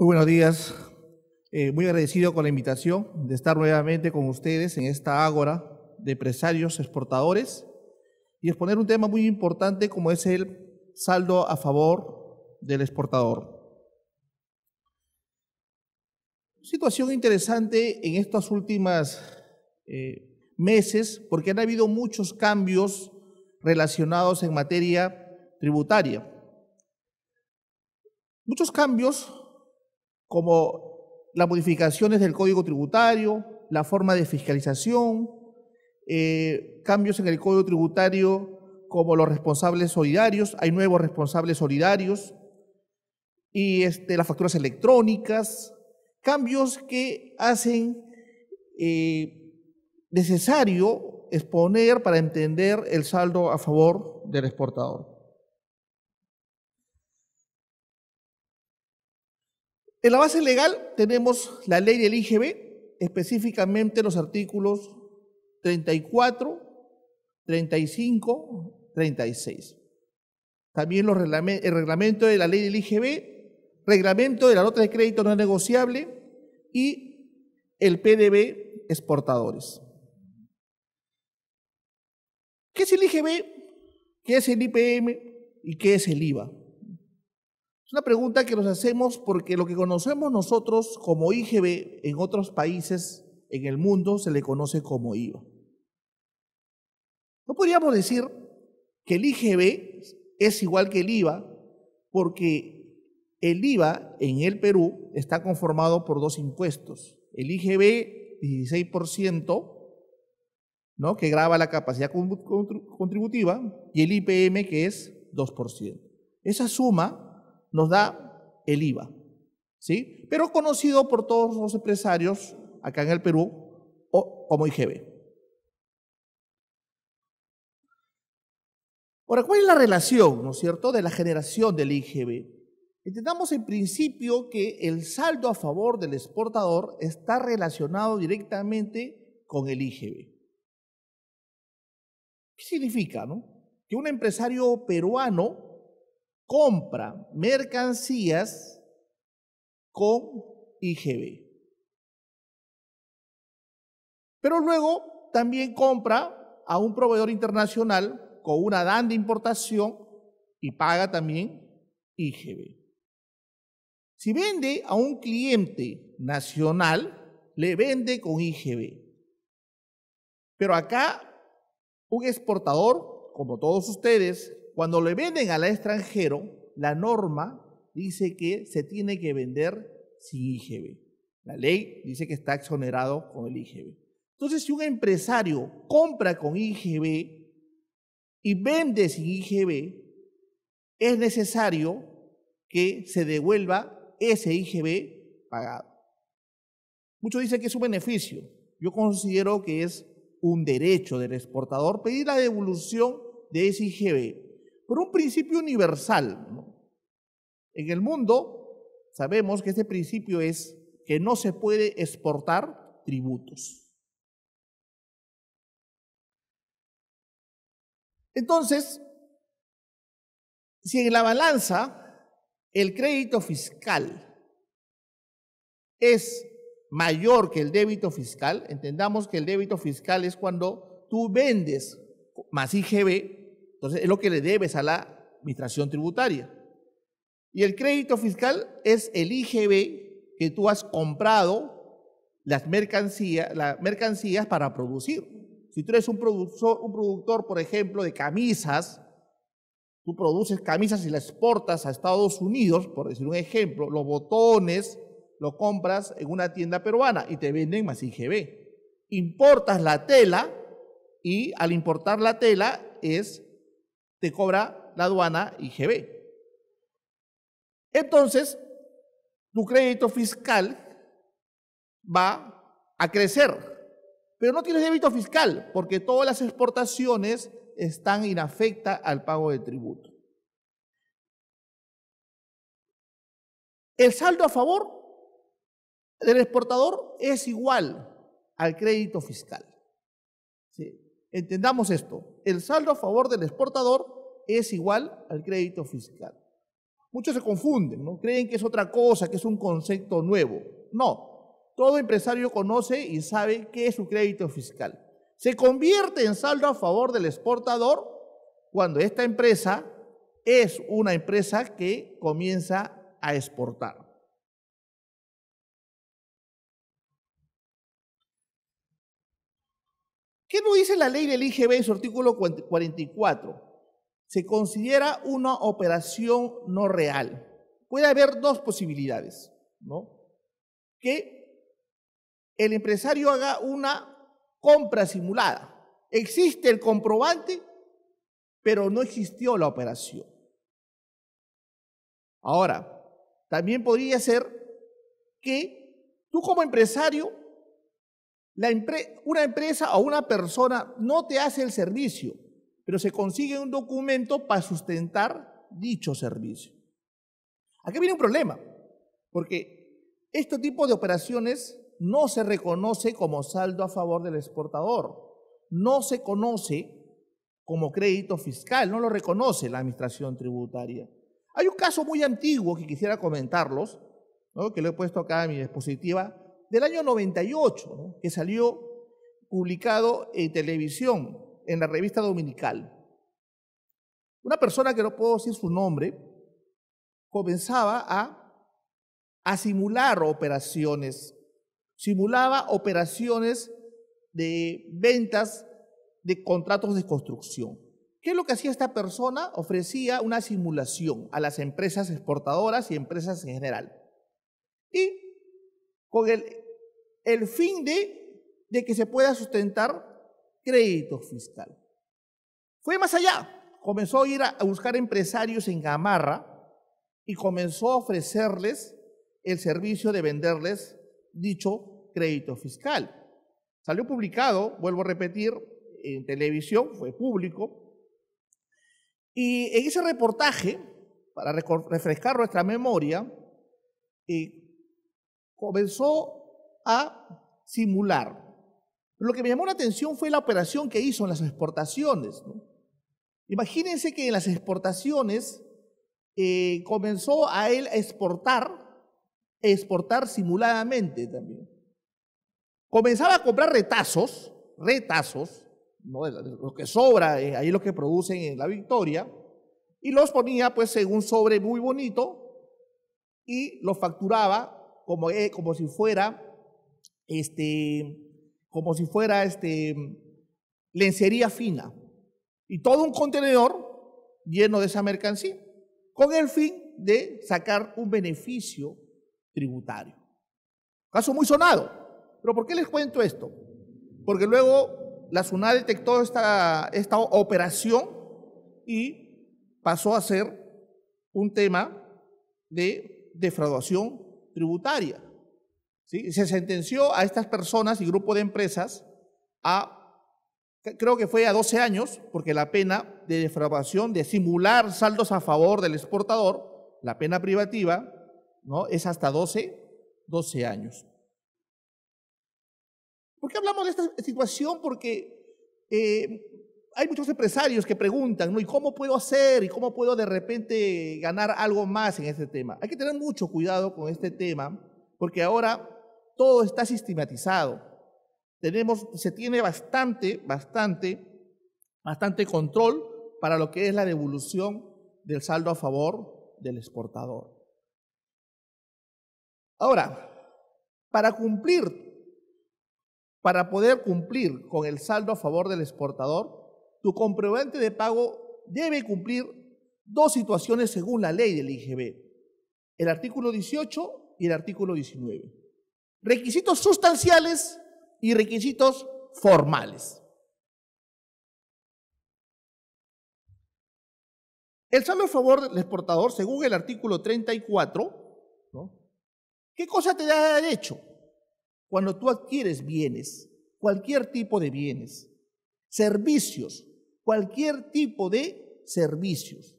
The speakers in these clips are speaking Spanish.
Muy buenos días. Eh, muy agradecido con la invitación de estar nuevamente con ustedes en esta ágora de empresarios exportadores y exponer un tema muy importante como es el saldo a favor del exportador. Situación interesante en estos últimos eh, meses porque han habido muchos cambios relacionados en materia tributaria. Muchos cambios como las modificaciones del Código Tributario, la forma de fiscalización, eh, cambios en el Código Tributario como los responsables solidarios, hay nuevos responsables solidarios, y este, las facturas electrónicas, cambios que hacen eh, necesario exponer para entender el saldo a favor del exportador. En la base legal tenemos la ley del IGB, específicamente los artículos 34, 35, 36. También el reglamento de la ley del IGB, reglamento de la nota de crédito no negociable y el PDB exportadores. ¿Qué es el IGB? ¿Qué es el IPM? ¿Y qué es el IVA? Es una pregunta que nos hacemos porque lo que conocemos nosotros como IGB en otros países en el mundo se le conoce como IVA. No podríamos decir que el IGB es igual que el IVA porque el IVA en el Perú está conformado por dos impuestos. El IGB 16%, ¿no? que graba la capacidad contributiva, y el IPM que es 2%. Esa suma nos da el IVA, ¿sí? Pero conocido por todos los empresarios acá en el Perú como IGB. Ahora, ¿cuál es la relación, no es cierto, de la generación del IGB? Entendamos en principio que el saldo a favor del exportador está relacionado directamente con el IGB. ¿Qué significa, no? Que un empresario peruano compra mercancías con IGB. Pero luego también compra a un proveedor internacional con una DAN de importación y paga también IGB. Si vende a un cliente nacional, le vende con IGB. Pero acá, un exportador, como todos ustedes, cuando le venden al extranjero, la norma dice que se tiene que vender sin IGB. La ley dice que está exonerado con el IGB. Entonces, si un empresario compra con IGB y vende sin IGB, es necesario que se devuelva ese IGB pagado. Muchos dicen que es un beneficio. Yo considero que es un derecho del exportador pedir la devolución de ese IGB por un principio universal. En el mundo sabemos que este principio es que no se puede exportar tributos. Entonces, si en la balanza el crédito fiscal es mayor que el débito fiscal, entendamos que el débito fiscal es cuando tú vendes más IGB, entonces, es lo que le debes a la administración tributaria. Y el crédito fiscal es el IGB que tú has comprado las mercancías, las mercancías para producir. Si tú eres un productor, un productor, por ejemplo, de camisas, tú produces camisas y las exportas a Estados Unidos, por decir un ejemplo, los botones los compras en una tienda peruana y te venden más IGB. Importas la tela y al importar la tela es te cobra la aduana IGB. Entonces, tu crédito fiscal va a crecer, pero no tienes débito fiscal porque todas las exportaciones están inafectas al pago de tributo. El saldo a favor del exportador es igual al crédito fiscal. ¿Sí? Entendamos esto, el saldo a favor del exportador es igual al crédito fiscal. Muchos se confunden, ¿no? Creen que es otra cosa, que es un concepto nuevo. No, todo empresario conoce y sabe qué es su crédito fiscal. Se convierte en saldo a favor del exportador cuando esta empresa es una empresa que comienza a exportar. ¿Qué nos dice la ley del IGB en su artículo 44? Se considera una operación no real. Puede haber dos posibilidades, ¿no? Que el empresario haga una compra simulada. Existe el comprobante, pero no existió la operación. Ahora, también podría ser que tú como empresario una empresa o una persona no te hace el servicio, pero se consigue un documento para sustentar dicho servicio. Aquí viene un problema, porque este tipo de operaciones no se reconoce como saldo a favor del exportador, no se conoce como crédito fiscal, no lo reconoce la administración tributaria. Hay un caso muy antiguo que quisiera comentarlos, que lo he puesto acá en mi dispositiva, del año 98, que salió publicado en televisión, en la revista dominical. Una persona que no puedo decir su nombre, comenzaba a, a simular operaciones, simulaba operaciones de ventas de contratos de construcción. ¿Qué es lo que hacía esta persona? Ofrecía una simulación a las empresas exportadoras y empresas en general. Y con el, el fin de, de que se pueda sustentar crédito fiscal. Fue más allá. Comenzó a ir a, buscar empresarios en Gamarra y comenzó a ofrecerles el servicio de venderles dicho crédito fiscal. Salió publicado, vuelvo a repetir, en televisión, fue público. Y en ese reportaje, para refrescar nuestra memoria, eh, comenzó a simular. Lo que me llamó la atención fue la operación que hizo en las exportaciones. Imagínense que en las exportaciones eh, comenzó a él a exportar, exportar simuladamente también. Comenzaba a comprar retazos, retazos, lo que sobra, eh, ahí lo que producen en la victoria, y los ponía pues en un sobre muy bonito y los facturaba como, eh, como si fuera, este, como si fuera este, lencería fina. Y todo un contenedor lleno de esa mercancía, con el fin de sacar un beneficio tributario. Caso muy sonado. Pero ¿por qué les cuento esto? Porque luego la SUNA detectó esta, esta operación y pasó a ser un tema de defraudación tributaria. ¿sí? Se sentenció a estas personas y grupo de empresas a, creo que fue a 12 años, porque la pena de defraudación, de simular saldos a favor del exportador, la pena privativa, ¿no? es hasta 12, 12 años. ¿Por qué hablamos de esta situación? Porque eh, hay muchos empresarios que preguntan, ¿no? ¿Y cómo puedo hacer? ¿Y cómo puedo de repente ganar algo más en este tema? Hay que tener mucho cuidado con este tema, porque ahora todo está sistematizado. Tenemos, se tiene bastante, bastante, bastante control para lo que es la devolución del saldo a favor del exportador. Ahora, para cumplir, para poder cumplir con el saldo a favor del exportador, tu comprobante de pago debe cumplir dos situaciones según la ley del IGB, el artículo 18 y el artículo 19. Requisitos sustanciales y requisitos formales. El saldo a favor del exportador, según el artículo 34, ¿qué cosa te da derecho? Cuando tú adquieres bienes, cualquier tipo de bienes, servicios, cualquier tipo de servicios.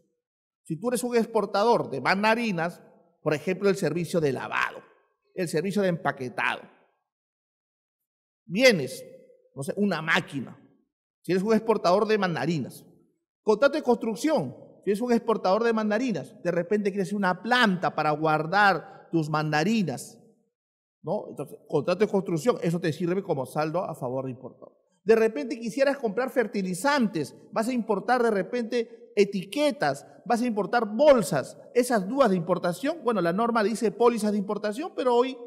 Si tú eres un exportador de manarinas, por ejemplo, el servicio de lavado, el servicio de empaquetado. Vienes, no sé, una máquina. Si eres un exportador de mandarinas. Contrato de construcción, Si es un exportador de mandarinas, de repente quieres una planta para guardar tus mandarinas, ¿no? Entonces, contrato de construcción, eso te sirve como saldo a favor de importador. De repente quisieras comprar fertilizantes, vas a importar de repente etiquetas, vas a importar bolsas, esas dudas de importación, bueno, la norma dice pólizas de importación, pero hoy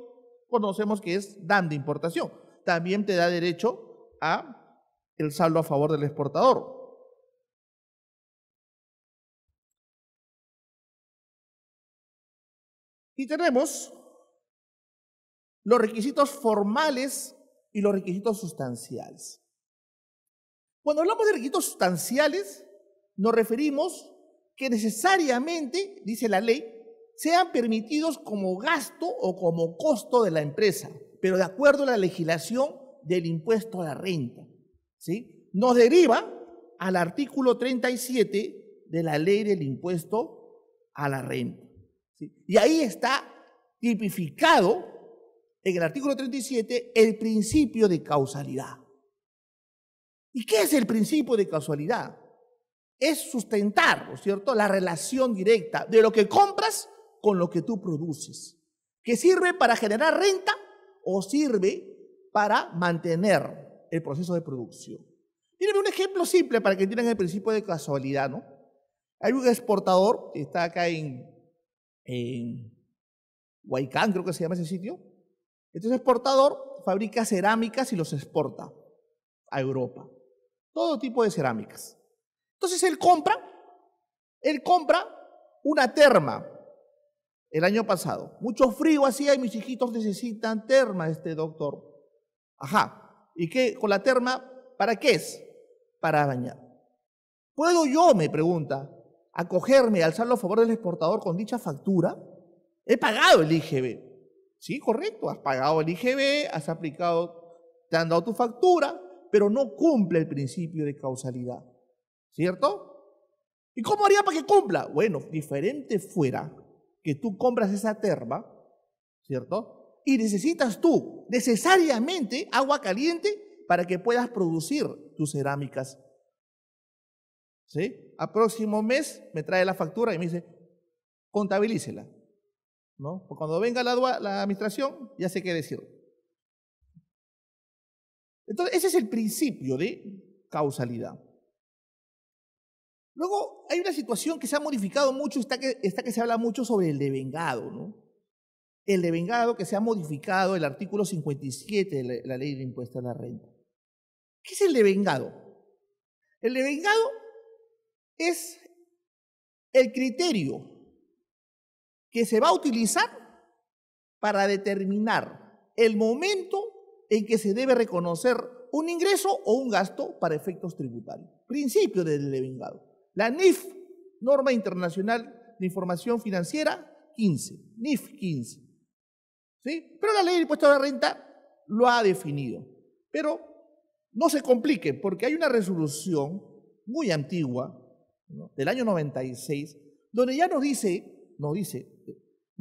conocemos que es DAN de importación. También te da derecho a el saldo a favor del exportador. Y tenemos los requisitos formales y los requisitos sustanciales. Cuando hablamos de requisitos sustanciales, nos referimos que necesariamente, dice la ley, sean permitidos como gasto o como costo de la empresa, pero de acuerdo a la legislación del impuesto a la renta. ¿sí? Nos deriva al artículo 37 de la ley del impuesto a la renta. Y ahí está tipificado en el artículo 37 el principio de causalidad. ¿Y qué es el principio de causalidad? Es sustentar, ¿no es cierto?, la relación directa de lo que compras con lo que tú produces, que sirve para generar renta o sirve para mantener el proceso de producción. Miren un ejemplo simple para que entiendan el principio de casualidad, ¿no? Hay un exportador que está acá en, en Huaycán, creo que se llama ese sitio. Este exportador fabrica cerámicas y los exporta a Europa todo tipo de cerámicas. Entonces él compra, él compra una terma el año pasado. Mucho frío hacía y mis hijitos necesitan terma, este doctor. Ajá. ¿Y qué? Con la terma, ¿para qué es? Para bañar. ¿Puedo yo, me pregunta, acogerme, alzarlo a favor del exportador con dicha factura? He pagado el IGB. Sí, correcto, has pagado el IGB, has aplicado, te han dado tu factura, pero no cumple el principio de causalidad. ¿Cierto? ¿Y cómo haría para que cumpla? Bueno, diferente fuera que tú compras esa terma, ¿cierto? Y necesitas tú necesariamente agua caliente para que puedas producir tus cerámicas. ¿Sí? A próximo mes me trae la factura y me dice, contabilícela. ¿No? Pues cuando venga la, la administración, ya sé qué decir. Entonces, ese es el principio de causalidad. Luego, hay una situación que se ha modificado mucho, está que, está que se habla mucho sobre el devengado, ¿no? El devengado que se ha modificado, el artículo 57 de la, ley de impuesto a la renta. ¿Qué es el devengado? El devengado es el criterio que se va a utilizar para determinar el momento en que se debe reconocer un ingreso o un gasto para efectos tributarios. Principio del devengado. La NIF, Norma Internacional de Información Financiera 15, NIF 15. ¿Sí? Pero la ley del impuesto a la renta lo ha definido. Pero no se complique, porque hay una resolución muy antigua, del año 96, donde ya nos dice, nos dice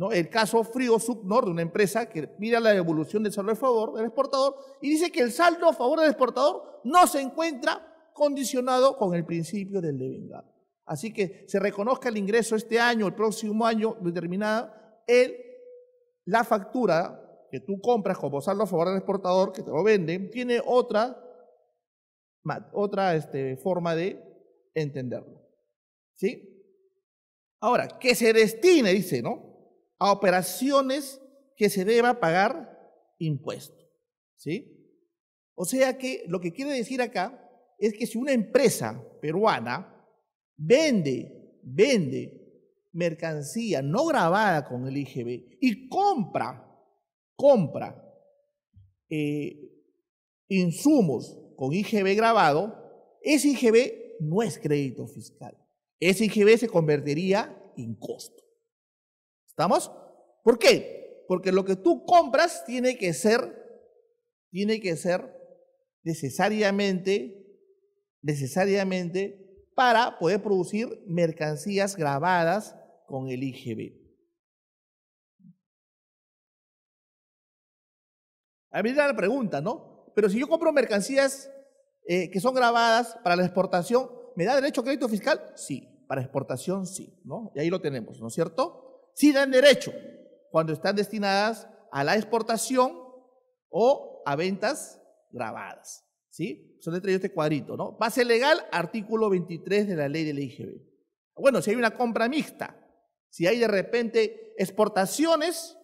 el caso Frío Subnor de una empresa que mira la evolución del saldo a favor del exportador y dice que el saldo a favor del exportador no se encuentra condicionado con el principio del devengado. Así que se reconozca el ingreso este año, el próximo año determinada, el, la factura que tú compras como saldo a favor del exportador, que te lo venden, tiene otra, otra este, forma de entenderlo. ¿Sí? Ahora, que se destine, dice, ¿no? A operaciones que se deba pagar impuesto. ¿Sí? O sea que lo que quiere decir acá es que si una empresa peruana vende, vende mercancía no grabada con el IGB y compra, compra eh, insumos con IGB grabado, ese IGB no es crédito fiscal. Ese IGB se convertiría en costo. ¿Estamos? ¿Por qué? Porque lo que tú compras tiene que ser, tiene que ser necesariamente, necesariamente para poder producir mercancías grabadas con el IGB. A mí la pregunta, ¿no? Pero si yo compro mercancías eh, que son grabadas para la exportación, ¿me da derecho a crédito fiscal? Sí. para exportación sí, ¿no? Y ahí lo tenemos, ¿no es cierto? Sí dan derecho cuando están destinadas a la exportación o a ventas grabadas, ¿sí? Son ellos este cuadrito, ¿no? Base legal, artículo 23 de la ley del IGB. Bueno, si hay una compra mixta, si hay de repente exportaciones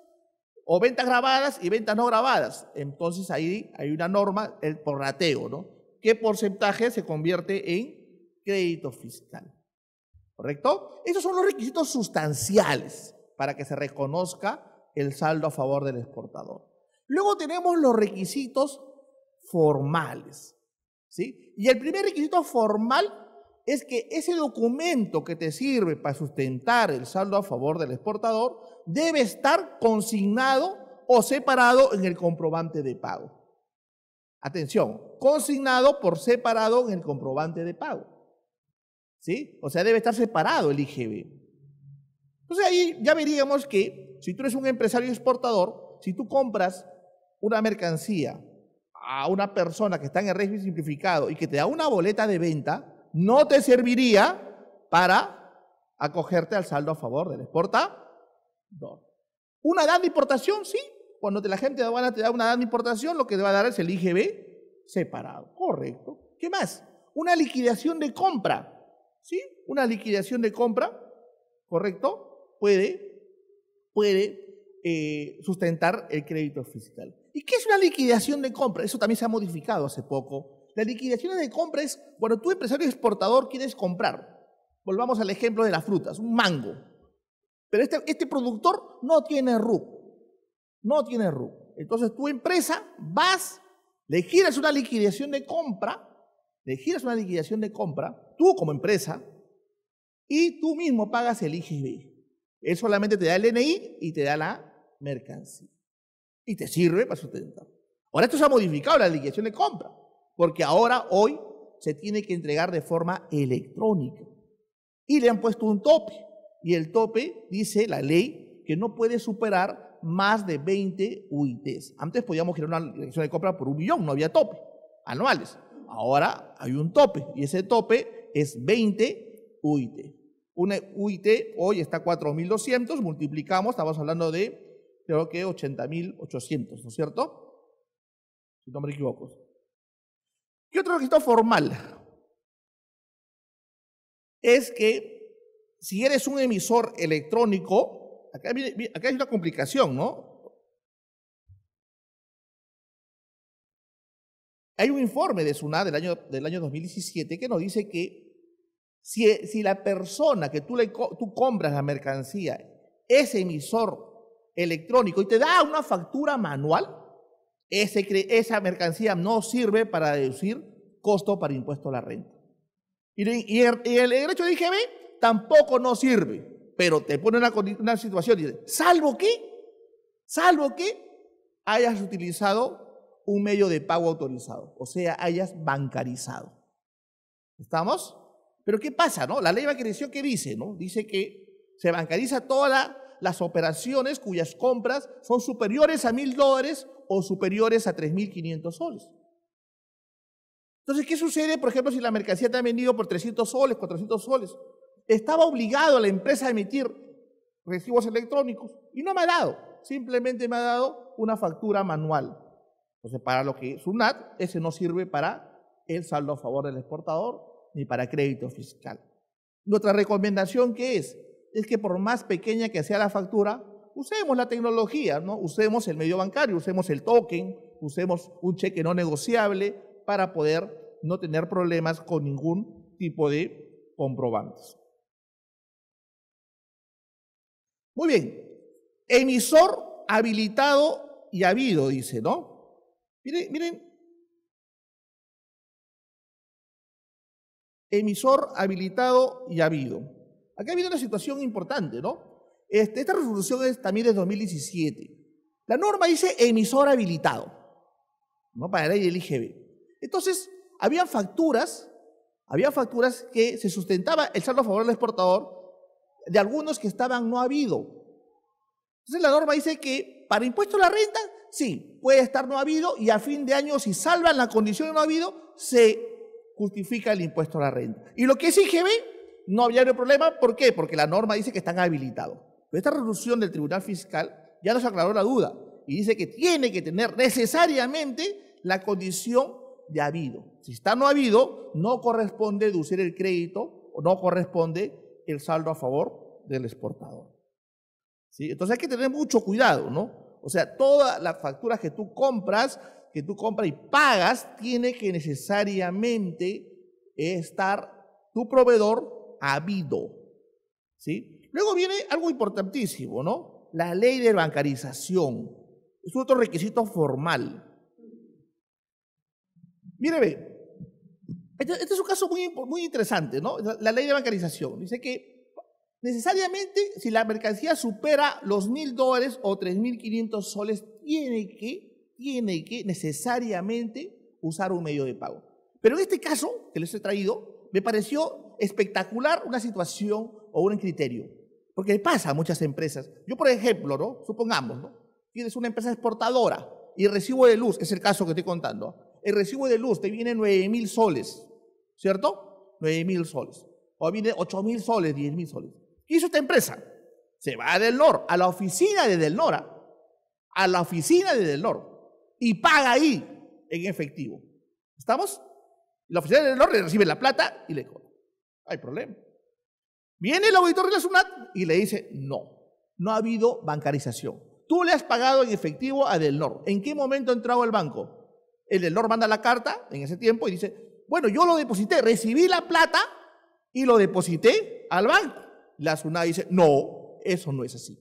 o ventas grabadas y ventas no grabadas, entonces ahí hay una norma, el porrateo, ¿no? ¿Qué porcentaje se convierte en crédito fiscal? ¿Correcto? Esos son los requisitos sustanciales para que se reconozca el saldo a favor del exportador. Luego tenemos los requisitos formales. ¿sí? Y el primer requisito formal es que ese documento que te sirve para sustentar el saldo a favor del exportador debe estar consignado o separado en el comprobante de pago. Atención, consignado por separado en el comprobante de pago. ¿Sí? O sea, debe estar separado el IGB. Entonces ahí ya veríamos que si tú eres un empresario exportador, si tú compras una mercancía a una persona que está en el régimen simplificado y que te da una boleta de venta, no te serviría para acogerte al saldo a favor del exportador. Una edad de importación, sí. Cuando la gente te da una edad de importación, lo que te va a dar es el IGB separado. Correcto. ¿Qué más? Una liquidación de compra. ¿Sí? Una liquidación de compra. ¿Correcto? Puede, puede eh, sustentar el crédito fiscal. ¿Y qué es una liquidación de compra? Eso también se ha modificado hace poco. La liquidación de compra es cuando tú, empresario exportador, quieres comprar. Volvamos al ejemplo de las frutas, un mango. Pero este, este productor no tiene RUC. No tiene RUC. Entonces tu empresa vas, le giras una liquidación de compra, le giras una liquidación de compra, tú como empresa, y tú mismo pagas el IGB. Él solamente te da el DNI y te da la mercancía. Y te sirve para sustentar. Ahora esto se ha modificado la liquidación de compra, porque ahora, hoy, se tiene que entregar de forma electrónica. Y le han puesto un tope. Y el tope dice la ley que no puede superar más de 20 UITs. Antes podíamos girar una liquidación de compra por un millón, no había tope anuales. Ahora hay un tope y ese tope es 20 UIT. Una UIT hoy está 4.200, multiplicamos, estamos hablando de, creo que 80.800, ¿no es cierto? Si no me equivoco. ¿Qué otro requisito formal? Es que si eres un emisor electrónico, acá, hay una complicación, ¿no? Hay un informe de SUNAT del año, del año 2017 que nos dice que si, la persona que tú, compras la mercancía es emisor electrónico y te da una factura manual, esa mercancía no sirve para deducir costo para impuesto a la renta. Y, el, derecho de IGB tampoco no sirve, pero te pone una, una situación, dice, salvo que, salvo que hayas utilizado un medio de pago autorizado, o sea, hayas bancarizado. ¿Estamos? Pero ¿qué pasa? No? La ley de bancarización, ¿qué dice? No? Dice que se bancariza todas las operaciones cuyas compras son superiores a mil dólares o superiores a 3.500 soles. Entonces, ¿qué sucede, por ejemplo, si la mercancía te ha vendido por 300 soles, 400 soles? Estaba obligado a la empresa a emitir recibos electrónicos y no me ha dado, simplemente me ha dado una factura manual. Entonces, para lo que es un NAT, ese no sirve para el saldo a favor del exportador ni para crédito fiscal. Nuestra recomendación ¿qué es? Es que por más pequeña que sea la factura, usemos la tecnología, ¿no? Usemos el medio bancario, usemos el token, usemos un cheque no negociable para poder no tener problemas con ningún tipo de comprobantes. Muy bien. Emisor habilitado y habido, dice, ¿no? Miren, miren emisor habilitado y habido. Acá ha habido una situación importante, ¿no? Este, esta resolución es también de 2017. La norma dice emisor habilitado, ¿no? Para la ley del IGB. Entonces, había facturas, había facturas que se sustentaba el saldo a favor del exportador de algunos que estaban no habido. Entonces, la norma dice que para impuesto a la renta, sí, puede estar no habido y a fin de año, si salvan la condición de no habido, se justifica el impuesto a la renta. Y lo que es IGB, no había ningún problema. ¿Por qué? Porque la norma dice que están habilitados. Pero esta resolución del Tribunal Fiscal ya nos aclaró la duda y dice que tiene que tener necesariamente la condición de habido. Si está no habido, no corresponde deducir el crédito o no corresponde el saldo a favor del exportador. ¿Sí? Entonces hay que tener mucho cuidado, ¿no? O sea, todas las facturas que tú compras, que tú compras y pagas, tiene que necesariamente estar tu proveedor habido. ¿Sí? Luego viene algo importantísimo, ¿no? La ley de bancarización. Es otro requisito formal. Mire, ve, este, este, es un caso muy, muy interesante, ¿no? La, ley de bancarización. Dice que necesariamente si la mercancía supera los mil dólares o tres mil quinientos soles, tiene que, tiene que necesariamente usar un medio de pago. Pero en este caso que les he traído, me pareció espectacular una situación o un criterio. Porque pasa a muchas empresas. Yo, por ejemplo, ¿no? Supongamos, ¿no? Tienes una empresa exportadora y recibo de luz, es el caso que estoy contando el recibo de luz te viene 9 mil soles, ¿cierto? 9 mil soles. O viene 8 mil soles, 10 mil soles. ¿Qué hizo esta empresa? Se va a Del Nor, a la oficina de Del Nora, a la oficina de Del Nor, y paga ahí en efectivo. ¿Estamos? La oficina de Del le recibe la plata y le cobra. Hay problema. Viene el auditor de la SUNAT y le dice, no, no ha habido bancarización. Tú le has pagado en efectivo a Del Nor. ¿En qué momento ha entrado al banco? El del manda la carta en ese tiempo y dice, bueno, yo lo deposité, recibí la plata y lo deposité al banco. La SUNA dice, no, eso no es así.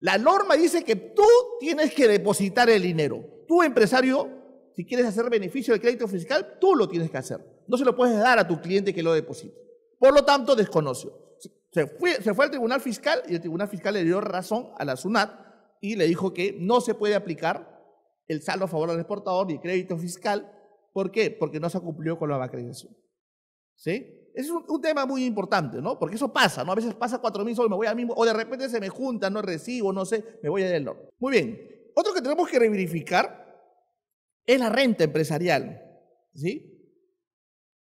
La norma dice que tú tienes que depositar el dinero. Tú, empresario, si quieres hacer beneficio del crédito fiscal, tú lo tienes que hacer. No se lo puedes dar a tu cliente que lo deposite. Por lo tanto, desconoció. Se fue, al Tribunal Fiscal y el Tribunal Fiscal le dio razón a la SUNAT y le dijo que no se puede aplicar el saldo a favor del exportador el crédito fiscal. ¿Por qué? Porque no se cumplió con la bancarización. ¿Sí? Es un, tema muy importante, ¿no? Porque eso pasa, ¿no? A veces pasa cuatro mil soles, me voy a mismo, o de repente se me junta, no recibo, no sé, me voy a del norte. Muy bien. Otro que tenemos que verificar es la renta empresarial. ¿Sí?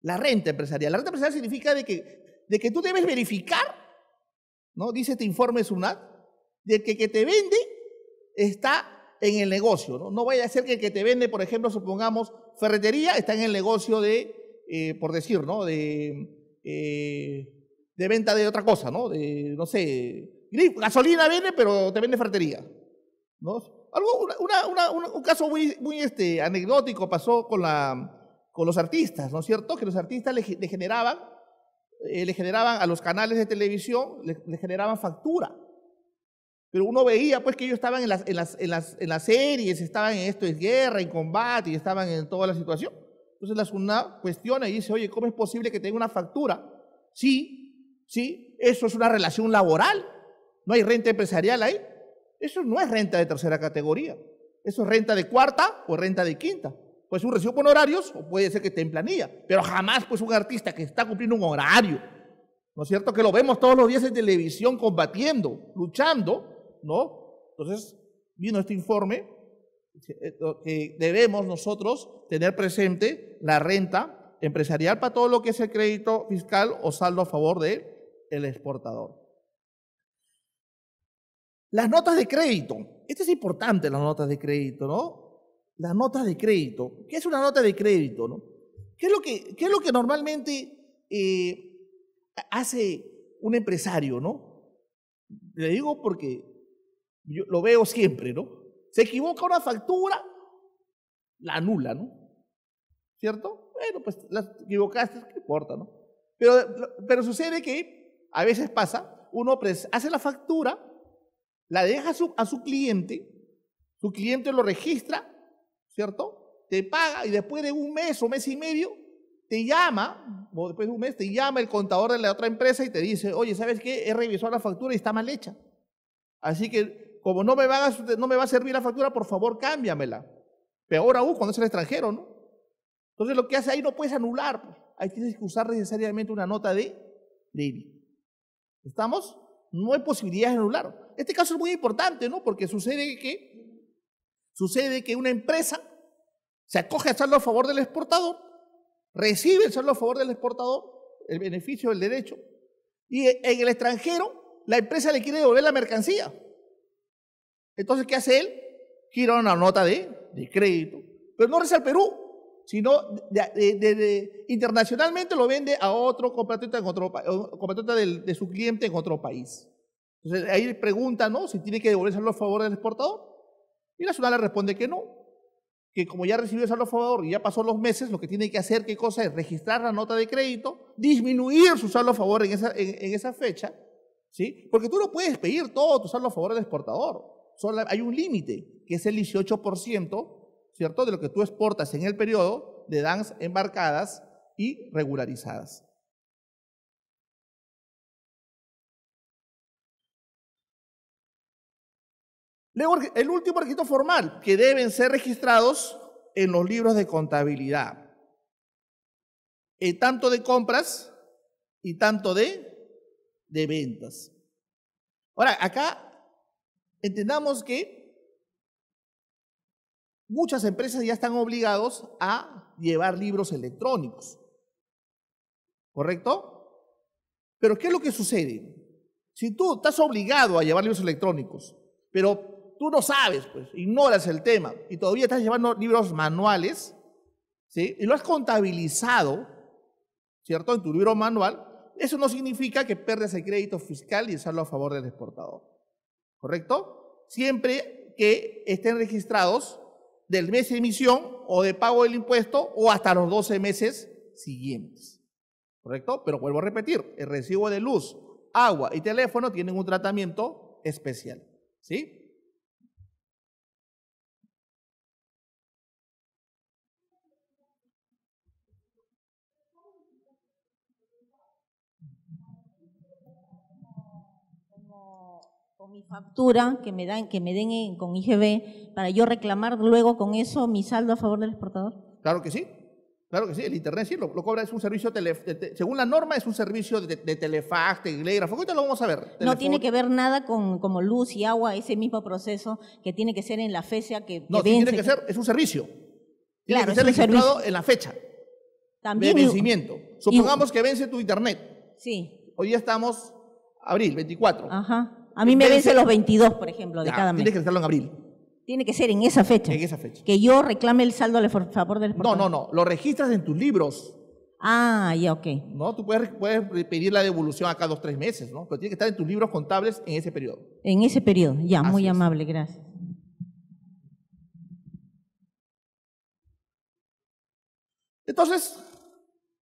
La renta empresarial. La renta empresarial significa de que, de que tú debes verificar, ¿no? Dice este informe SUNAT, de que que te vende está en el negocio. No, no vaya a ser que el que te vende, por ejemplo, supongamos, ferretería, está en el negocio de, eh, por decir, ¿no? De, eh, de venta de otra cosa, ¿no? De, no sé, gasolina vende, pero te vende ferretería. ¿no? Algo, una, un caso muy, muy este, anecdótico pasó con, la, con los artistas, ¿no es cierto? Que los artistas le, generaban, eh, le generaban a los canales de televisión, le generaban factura. Pero uno veía pues que ellos estaban en las, en las, en las, en las series, estaban en esto de guerra, en combate y estaban en toda la situación. Entonces la SUNA cuestiona y dice, oye, ¿cómo es posible que tenga una factura? Sí, sí, eso es una relación laboral. No hay renta empresarial ahí. Eso no es renta de tercera categoría. Eso es renta de cuarta o renta de quinta. Pues un recibo por horarios o puede ser que esté en planilla. Pero jamás pues un artista que está cumpliendo un horario. ¿No es cierto? Que lo vemos todos los días en televisión combatiendo, luchando ¿no? Entonces, vino este informe que debemos nosotros tener presente la renta empresarial para todo lo que es el crédito fiscal o saldo a favor del el exportador. Las notas de crédito. Esto es importante, las notas de crédito, ¿no? Las notas de crédito. ¿Qué es una nota de crédito, no? ¿Qué es lo que, qué es lo que normalmente eh, hace un empresario, no? Le digo porque yo lo veo siempre, ¿no? Se equivoca una factura, la anula, ¿no? ¿Cierto? Bueno, pues la equivocaste, ¿qué importa, no? Pero, pero sucede que a veces pasa, uno hace la factura, la deja a su, a su cliente, su cliente lo registra, ¿cierto? Te paga y después de un mes o mes y medio te llama, o después de un mes te llama el contador de la otra empresa y te dice, oye, ¿sabes qué? He revisado la factura y está mal hecha. Así que como no me, va a, no me va a servir la factura, por favor cámbiamela. Peor aún cuando es el extranjero, ¿no? Entonces lo que hace ahí no puedes anular. Pues. Ahí tienes que usar necesariamente una nota de débito. ¿Estamos? No hay posibilidad de anular. Este caso es muy importante, ¿no? Porque sucede que, sucede que una empresa se acoge a saldo a favor del exportador, recibe el saldo a favor del exportador, el beneficio del derecho, y en el extranjero la empresa le quiere devolver la mercancía. Entonces, ¿qué hace él? Gira una nota de, crédito, pero no reza al Perú, sino internacionalmente lo vende a otro compatriota, en otro, compatriota de su cliente en otro país. Entonces ahí pregunta, ¿no? Si tiene que devolverse a favor del exportador. Y la ciudad le responde que no, que como ya recibió el saldo a favor y ya pasó los meses, lo que tiene que hacer, ¿qué cosa es? Registrar la nota de crédito, disminuir su saldo a favor en esa, en, esa fecha, ¿sí? Porque tú no puedes pedir todo tu saldo a favor del exportador. Hay un límite, que es el 18%, ¿cierto? De lo que tú exportas en el periodo de DANs embarcadas y regularizadas. Luego, el último requisito formal, que deben ser registrados en los libros de contabilidad, en tanto de compras y tanto de, de ventas. Ahora, acá entendamos que muchas empresas ya están obligados a llevar libros electrónicos. ¿Correcto? Pero ¿qué es lo que sucede? Si tú estás obligado a llevar libros electrónicos, pero tú no sabes, pues, ignoras el tema y todavía estás llevando libros manuales, ¿sí? Y lo has contabilizado, ¿cierto? En tu libro manual, eso no significa que pierdas el crédito fiscal y usarlo a favor del exportador. ¿Correcto? Siempre que estén registrados del mes de emisión o de pago del impuesto o hasta los 12 meses siguientes. ¿Correcto? Pero vuelvo a repetir, el recibo de luz, agua y teléfono tienen un tratamiento especial. ¿Sí? Mi factura que me dan, que me den con IGB para yo reclamar luego con eso mi saldo a favor del exportador? Claro que sí. Claro que sí, el Internet sí lo, cobra, es un servicio, según la norma, es un servicio de, de telefax, telégrafo. Ahorita lo vamos a ver. No tiene que ver nada con como luz y agua, ese mismo proceso que tiene que ser en la fecha que, No, tiene que ser, es un servicio. Tiene que ser registrado en la fecha También de vencimiento. Supongamos que vence tu Internet. Sí. Hoy ya estamos abril, 24. Ajá. A mí me vence los 22, por ejemplo, de cada mes. Tiene que estarlo en abril. Tiene que ser en esa fecha. En esa fecha. Que yo reclame el saldo a favor del exportador. No, no, no. Lo registras en tus libros. Ah, ya, ok. No, tú puedes, pedir la devolución acá dos, tres meses, ¿no? Pero tiene que estar en tus libros contables en ese periodo. En ese periodo, ya, muy amable, gracias. Entonces,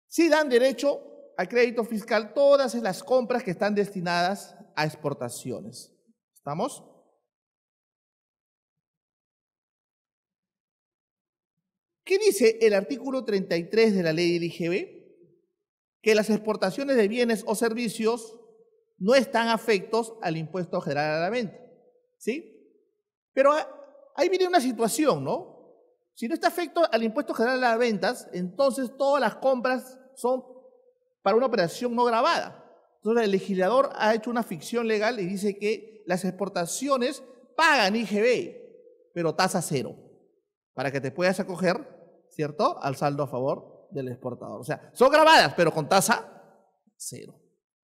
sí dan derecho al crédito fiscal todas las compras que están destinadas a exportaciones. ¿Estamos? ¿Qué dice el artículo 33 de la ley del IGB? Que las exportaciones de bienes o servicios no están afectos al impuesto general a la venta. ¿Sí? Pero ahí viene una situación, ¿no? Si no está afecto al impuesto general a las ventas, entonces todas las compras son para una operación no grabada. Entonces el legislador ha hecho una ficción legal y dice que las exportaciones pagan IGB, pero tasa cero, para que te puedas acoger, ¿cierto?, al saldo a favor del exportador. O sea, son grabadas, pero con tasa cero.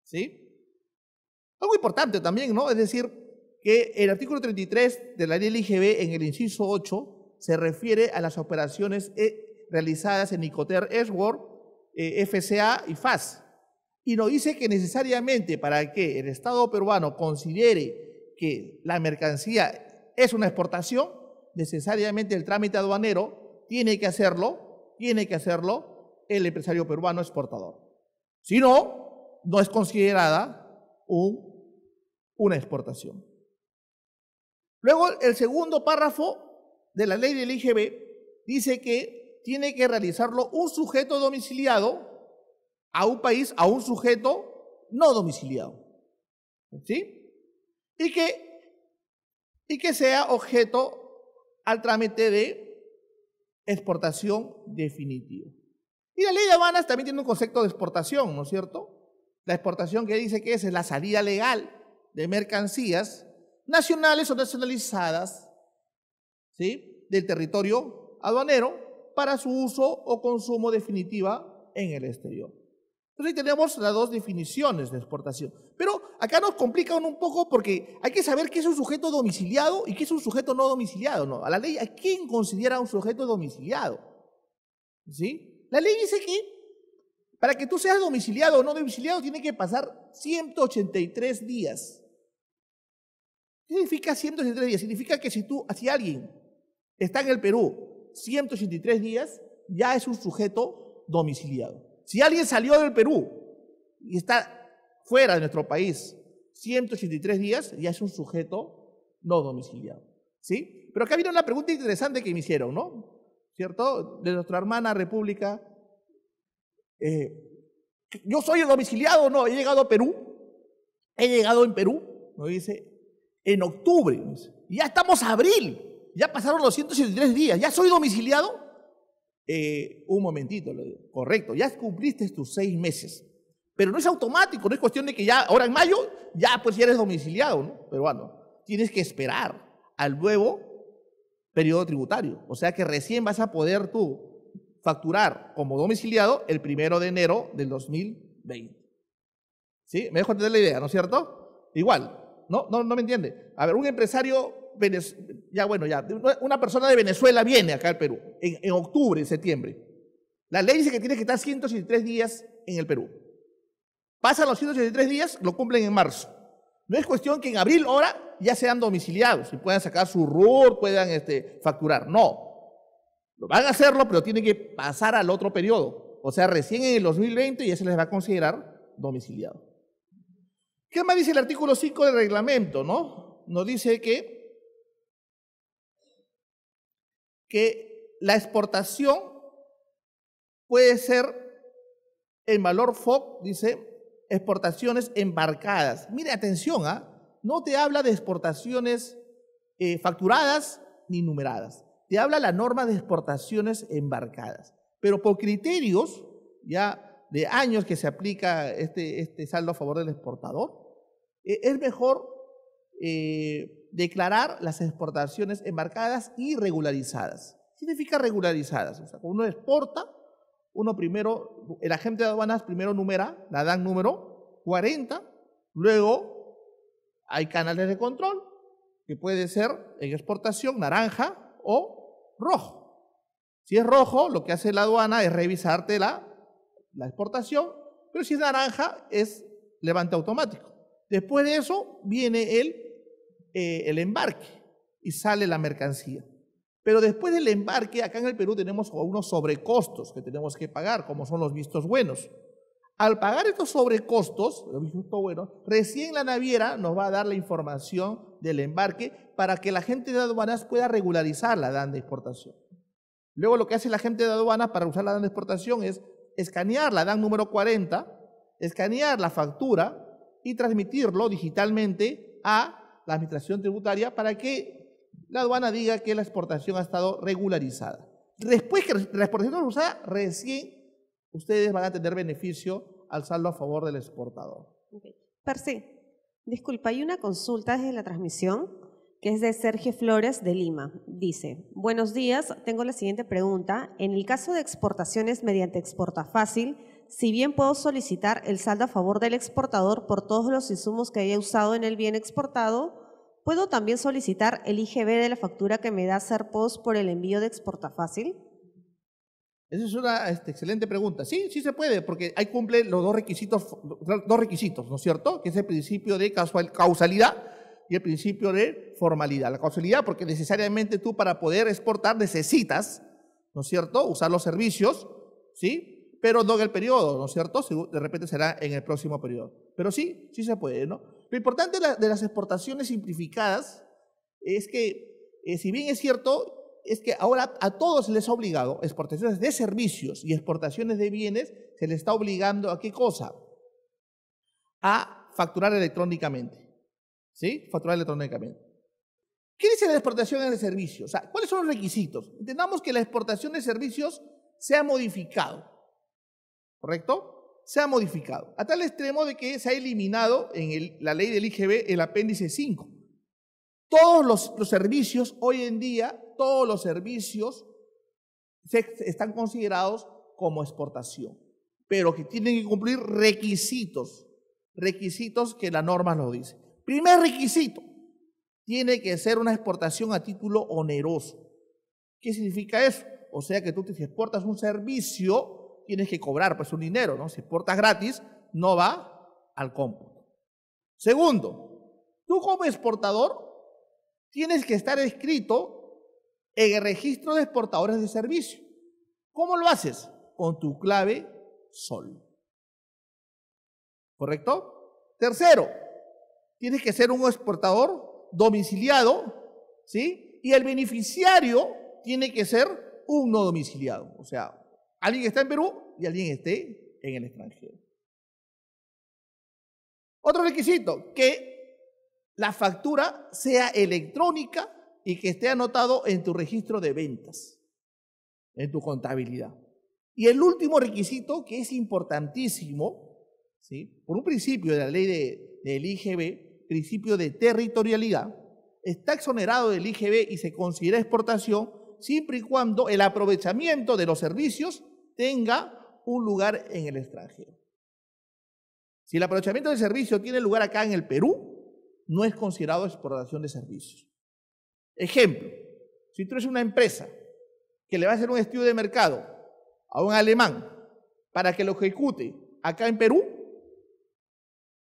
¿Sí? Algo importante también, ¿no? Es decir, que el artículo 33 de la ley IGB en el inciso 8 se refiere a las operaciones eh, realizadas en Icoter Edgeworth, eh, FCA y FAS y nos dice que necesariamente para que el Estado peruano considere que la mercancía es una exportación, necesariamente el trámite aduanero tiene que hacerlo, tiene que hacerlo el empresario peruano exportador. Si no, no es considerada un, una exportación. Luego, el segundo párrafo de la ley del IGB dice que tiene que realizarlo un sujeto domiciliado a un país, a un sujeto no domiciliado. ¿Sí? Y que, y que sea objeto al trámite de exportación definitiva. Y la ley de aduanas también tiene un concepto de exportación, ¿no es cierto? La exportación que dice que es la salida legal de mercancías nacionales o nacionalizadas ¿sí? del territorio aduanero para su uso o consumo definitiva en el exterior. Entonces ahí tenemos las dos definiciones de exportación. Pero acá nos complican un poco porque hay que saber qué es un sujeto domiciliado y qué es un sujeto no domiciliado. ¿no? A la ley, ¿a quién considera un sujeto domiciliado? ¿Sí? La ley dice que para que tú seas domiciliado o no domiciliado tiene que pasar 183 días. ¿Qué significa 183 días? Significa que si tú, si alguien está en el Perú 183 días, ya es un sujeto domiciliado. Si alguien salió del Perú y está fuera de nuestro país 183 días, ya es un sujeto no domiciliado. ¿Sí? Pero acá viene una pregunta interesante que me hicieron, ¿no? ¿Cierto? De nuestra hermana República. Eh, yo soy el domiciliado, no, he llegado a Perú. He llegado en Perú, me dice, en octubre. Ya estamos a abril. Ya pasaron los 183 días. ¿Ya soy domiciliado? Eh, un momentito. Correcto, ya cumpliste tus seis meses. Pero no es automático, no es cuestión de que ya, ahora en mayo, ya pues ya eres domiciliado, ¿no? Pero bueno, tienes que esperar al nuevo periodo tributario. O sea que recién vas a poder tú facturar como domiciliado el primero de enero del 2020. ¿Sí? Me dejo entender la idea, ¿no es cierto? Igual, ¿no? No, no me entiende. A ver, un empresario ya bueno, ya, una persona de Venezuela viene acá al Perú, en, octubre, en septiembre. La ley dice que tiene que estar 183 días en el Perú. Pasan los 183 días, lo cumplen en marzo. No es cuestión que en abril ahora ya sean domiciliados y puedan sacar su RUR, puedan este, facturar. No. Van a hacerlo, pero tienen que pasar al otro periodo. O sea, recién en el 2020 ya se les va a considerar domiciliado. ¿Qué más dice el artículo 5 del reglamento? ¿no? Nos dice que que la exportación puede ser en valor FOC, dice, exportaciones embarcadas. Mire, atención, ¿ah? no te habla de exportaciones eh, facturadas ni numeradas. Te habla la norma de exportaciones embarcadas. Pero por criterios ya de años que se aplica este, este saldo a favor del exportador, eh, es mejor eh, declarar las exportaciones embarcadas y regularizadas. Significa regularizadas. O sea, cuando uno exporta, uno primero, el agente de aduanas primero numera, la dan número 40, luego hay canales de control, que puede ser en exportación naranja o rojo. Si es rojo, lo que hace la aduana es revisarte la, la exportación, pero si es naranja, es levante automático. Después de eso viene el eh, el embarque y sale la mercancía. Pero después del embarque, acá en el Perú tenemos unos sobrecostos que tenemos que pagar, como son los vistos buenos. Al pagar estos sobrecostos, los vistos buenos, recién la naviera nos va a dar la información del embarque para que la gente de aduanas pueda regularizar la dan de exportación. Luego lo que hace la gente de aduanas para usar la dan de exportación es escanear la dan número 40, escanear la factura y transmitirlo digitalmente a la administración tributaria para que la aduana diga que la exportación ha estado regularizada. Después que la exportación regularizada, recién ustedes van a tener beneficio al saldo a favor del exportador. Okay. Per disculpa, hay una consulta desde la transmisión que es de Sergio Flores de Lima. Dice, buenos días, tengo la siguiente pregunta. En el caso de exportaciones mediante exporta fácil, si bien puedo solicitar el saldo a favor del exportador por todos los insumos que haya usado en el bien exportado, ¿puedo también solicitar el IGB de la factura que me da Serpos por el envío de exportafácil? Esa es una este, excelente pregunta. Sí, sí se puede, porque ahí cumple los dos requisitos, dos requisitos, ¿no es cierto? Que es el principio de causalidad y el principio de formalidad. La causalidad, porque necesariamente tú para poder exportar necesitas, ¿no es cierto?, usar los servicios, ¿sí? Pero no en el periodo, ¿no es cierto? De repente será en el próximo periodo. Pero sí, sí se puede, ¿no? Lo importante de las exportaciones simplificadas es que, eh, si bien es cierto, es que ahora a todos se les ha obligado, exportaciones de servicios y exportaciones de bienes, se les está obligando a qué cosa? A facturar electrónicamente. ¿Sí? Facturar electrónicamente. ¿Qué dice la exportación de servicios? O sea, ¿cuáles son los requisitos? Entendamos que la exportación de servicios se ha modificado. ¿Correcto? Se ha modificado, a tal extremo de que se ha eliminado en la ley del IGB el apéndice 5. Todos los, servicios, hoy en día, todos los servicios están considerados como exportación. pero que tienen que cumplir requisitos, requisitos que la norma nos dice. Primer requisito, tiene que ser una exportación a título oneroso. ¿Qué significa eso? O sea que tú te, exportas un servicio, tienes que cobrar pues un dinero, ¿no? Si exportas gratis, no va al cómputo. Segundo, tú como exportador tienes que estar escrito en el registro de exportadores de servicio. ¿Cómo lo haces? Con tu clave SOL. ¿Correcto? Tercero, tienes que ser un exportador domiciliado, ¿sí? Y el beneficiario tiene que ser un no domiciliado, o sea, alguien está en Perú y alguien esté en el extranjero. Otro requisito, que la factura sea electrónica y que esté anotado en tu registro de ventas, en tu contabilidad. Y el último requisito, que es importantísimo, ¿sí? por un principio de la ley de, del IGB, principio de territorialidad, está exonerado del IGB y se considera exportación siempre y cuando el aprovechamiento de los servicios tenga un lugar en el extranjero. Si el aprovechamiento del servicio tiene lugar acá en el Perú, no es considerado exportación de servicios. Ejemplo, si tú eres una empresa que le va a hacer un estudio de mercado a un alemán para que lo ejecute acá en Perú,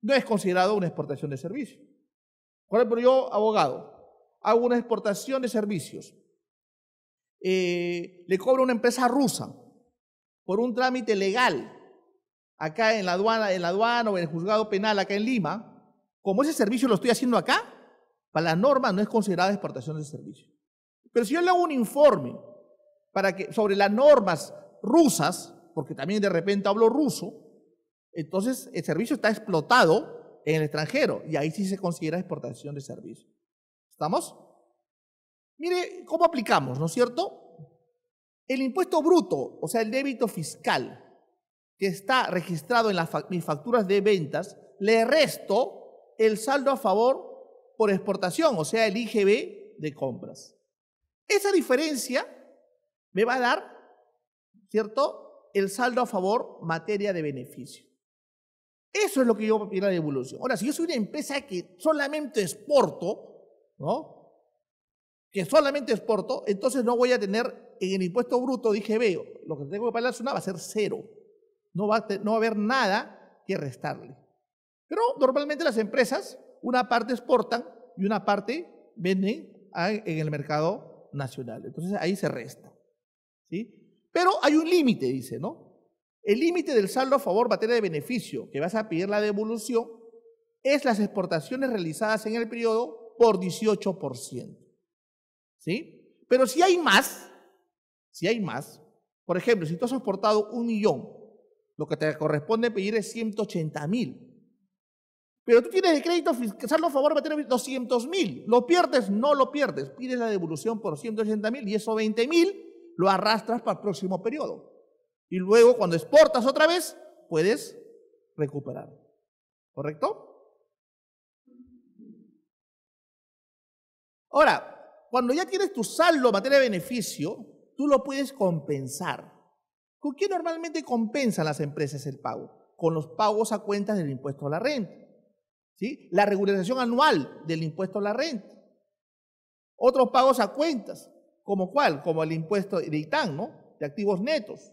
no es considerado una exportación de servicios. Por ejemplo, yo, abogado, hago una exportación de servicios. Eh, le cobro a una empresa rusa por un trámite legal acá en la aduana, en la aduana o en el juzgado penal acá en Lima, como ese servicio lo estoy haciendo acá, para la norma no es considerada exportación de servicio. Pero si yo le hago un informe para que, sobre las normas rusas, porque también de repente hablo ruso, entonces el servicio está explotado en el extranjero y ahí sí se considera exportación de servicio. ¿Estamos? Mire cómo aplicamos, ¿no es cierto? El impuesto bruto, o sea, el débito fiscal, que está registrado en las mis facturas de ventas, le resto el saldo a favor por exportación, o sea, el IGB de compras. Esa diferencia me va a dar, ¿cierto?, el saldo a favor materia de beneficio. Eso es lo que yo voy a la devolución. Ahora, si yo soy una empresa que solamente exporto, ¿no? Que solamente exporto, entonces no voy a tener en el impuesto bruto de IGB, lo que tengo que pagar la va a ser cero no va, a, no haber nada que restarle. Pero normalmente las empresas, una parte exportan y una parte venden en el mercado nacional. Entonces ahí se resta. ¿sí? Pero hay un límite, dice, ¿no? El límite del saldo a favor materia de beneficio que vas a pedir la devolución es las exportaciones realizadas en el periodo por 18%. ¿Sí? Pero si hay más, si hay más, por ejemplo, si tú has exportado un millón lo que te corresponde pedir es 180 mil. Pero tú tienes de crédito fiscal a favor de tener 200 mil. ¿Lo pierdes? No lo pierdes. Pides la devolución por 180 mil y eso 20 mil lo arrastras para el próximo periodo. Y luego cuando exportas otra vez, puedes recuperar. ¿Correcto? Ahora, cuando ya tienes tu saldo en materia de beneficio, tú lo puedes compensar. ¿Con qué normalmente compensan las empresas el pago? Con los pagos a cuentas del impuesto a la renta. ¿sí? La regularización anual del impuesto a la renta. Otros pagos a cuentas, como cuál? Como el impuesto de ITAN, ¿no? De activos netos.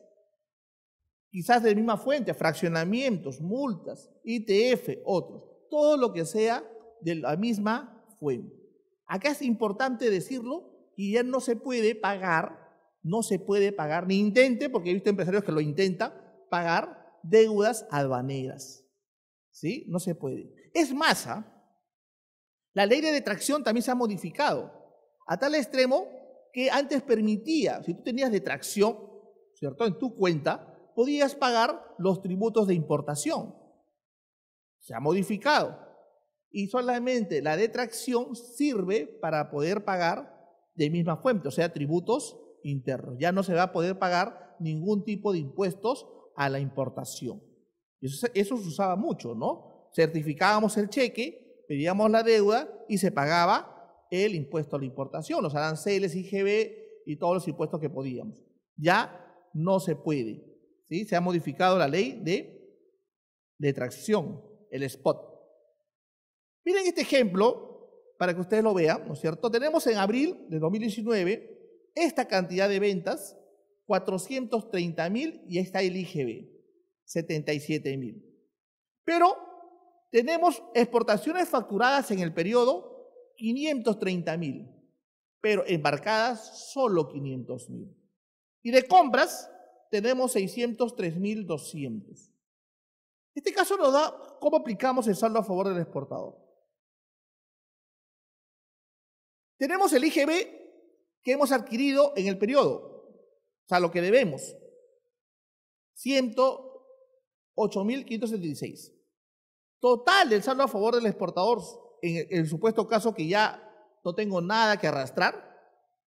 Quizás de la misma fuente, fraccionamientos, multas, ITF, otros. Todo lo que sea de la misma fuente. Acá es importante decirlo y ya no se puede pagar no se puede pagar, ni intente, porque he visto empresarios que lo intentan, pagar deudas aduaneras. ¿Sí? No se puede. Es más, ¿ah? la ley de detracción también se ha modificado a tal extremo que antes permitía, si tú tenías detracción, ¿cierto? En tu cuenta, podías pagar los tributos de importación. Se ha modificado. Y solamente la detracción sirve para poder pagar de misma fuente, o sea, tributos internos. Ya no se va a poder pagar ningún tipo de impuestos a la importación. Eso, se usaba mucho, ¿no? Certificábamos el cheque, pedíamos la deuda y se pagaba el impuesto a la importación, los aranceles, IGB y todos los impuestos que podíamos. Ya no se puede. ¿sí? se ha modificado la ley de, de tracción, el spot. Miren este ejemplo para que ustedes lo vean, ¿no es cierto? Tenemos en abril de 2019 esta cantidad de ventas, 430 mil, y está el IGB, 77 mil. Pero tenemos exportaciones facturadas en el periodo 530 mil, pero embarcadas solo 500 mil. Y de compras tenemos 603 mil 200. Este caso nos da cómo aplicamos el saldo a favor del exportador. Tenemos el IGB que hemos adquirido en el periodo, o sea, lo que debemos, 108.576. Total del saldo a favor del exportador, en el supuesto caso que ya no tengo nada que arrastrar,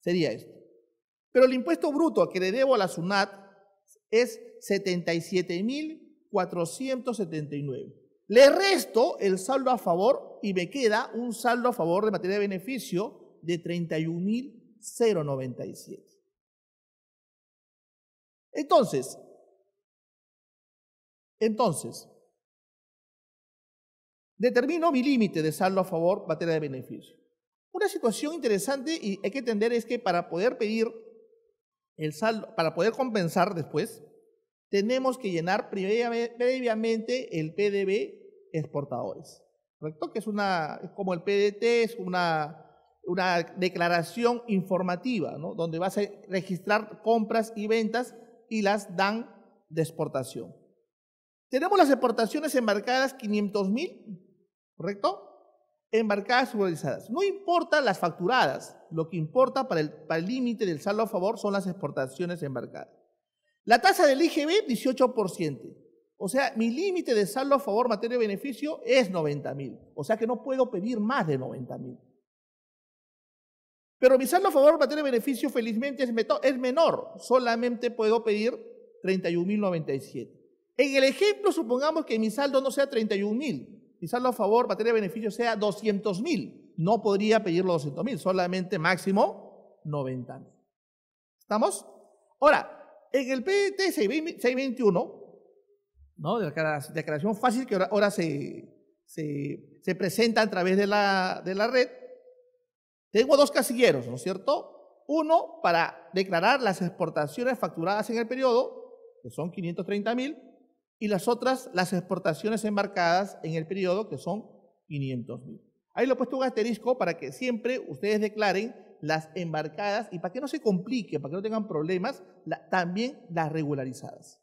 sería esto. Pero el impuesto bruto que le debo a la SUNAT es 77.479. Le resto el saldo a favor y me queda un saldo a favor de materia de beneficio de 31.097. Entonces, entonces, determino mi límite de saldo a favor materia de beneficio. Una situación interesante y hay que entender es que para poder pedir el saldo, para poder compensar después, tenemos que llenar previamente el PDB exportadores, ¿correcto? Que es una, es como el PDT, es una una declaración informativa, ¿no? donde vas a registrar compras y ventas y las dan de exportación. Tenemos las exportaciones embarcadas 500 mil, ¿correcto? Embarcadas subordinadas. No importa las facturadas, lo que importa para el límite del saldo a favor son las exportaciones embarcadas. La tasa del IGB, 18%. O sea, mi límite de saldo a favor materia de beneficio es 90 mil. O sea que no puedo pedir más de 90 mil. Pero mi saldo a favor materia de beneficio felizmente es menor, solamente puedo pedir 31.097. En el ejemplo supongamos que mi saldo no sea 31.000, mi saldo a favor materia de beneficio sea 200.000, no podría pedir los 200.000, solamente máximo 90.000. ¿Estamos? Ahora, en el PDT 621, ¿no? de la declaración fácil que ahora, se, se, presenta a través de la red, tengo dos casilleros, ¿no es cierto? Uno para declarar las exportaciones facturadas en el periodo, que son 530 mil, y las otras, las exportaciones embarcadas en el periodo, que son 500 mil. Ahí lo he puesto un asterisco para que siempre ustedes declaren las embarcadas y para que no se complique, para que no tengan problemas, también las regularizadas.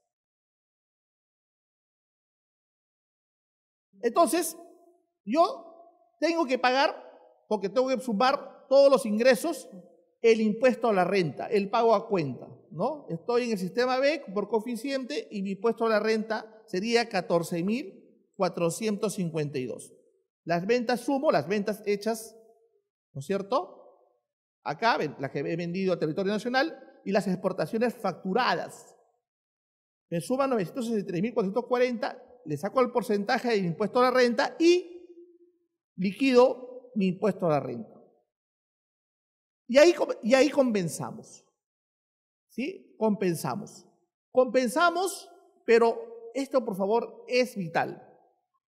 Entonces, yo tengo que pagar, porque tengo que sumar todos los ingresos el impuesto a la renta, el pago a cuenta, ¿no? Estoy en el sistema B por coeficiente y mi impuesto a la renta sería 14.452. Las ventas sumo, las ventas hechas, ¿no es cierto? Acá, las que he vendido a territorio nacional y las exportaciones facturadas. Me suman 963.440, le saco el porcentaje del impuesto a la renta y liquido mi impuesto a la renta. Y ahí, y ahí compensamos. ¿Sí? Compensamos. Compensamos, pero esto por favor es vital.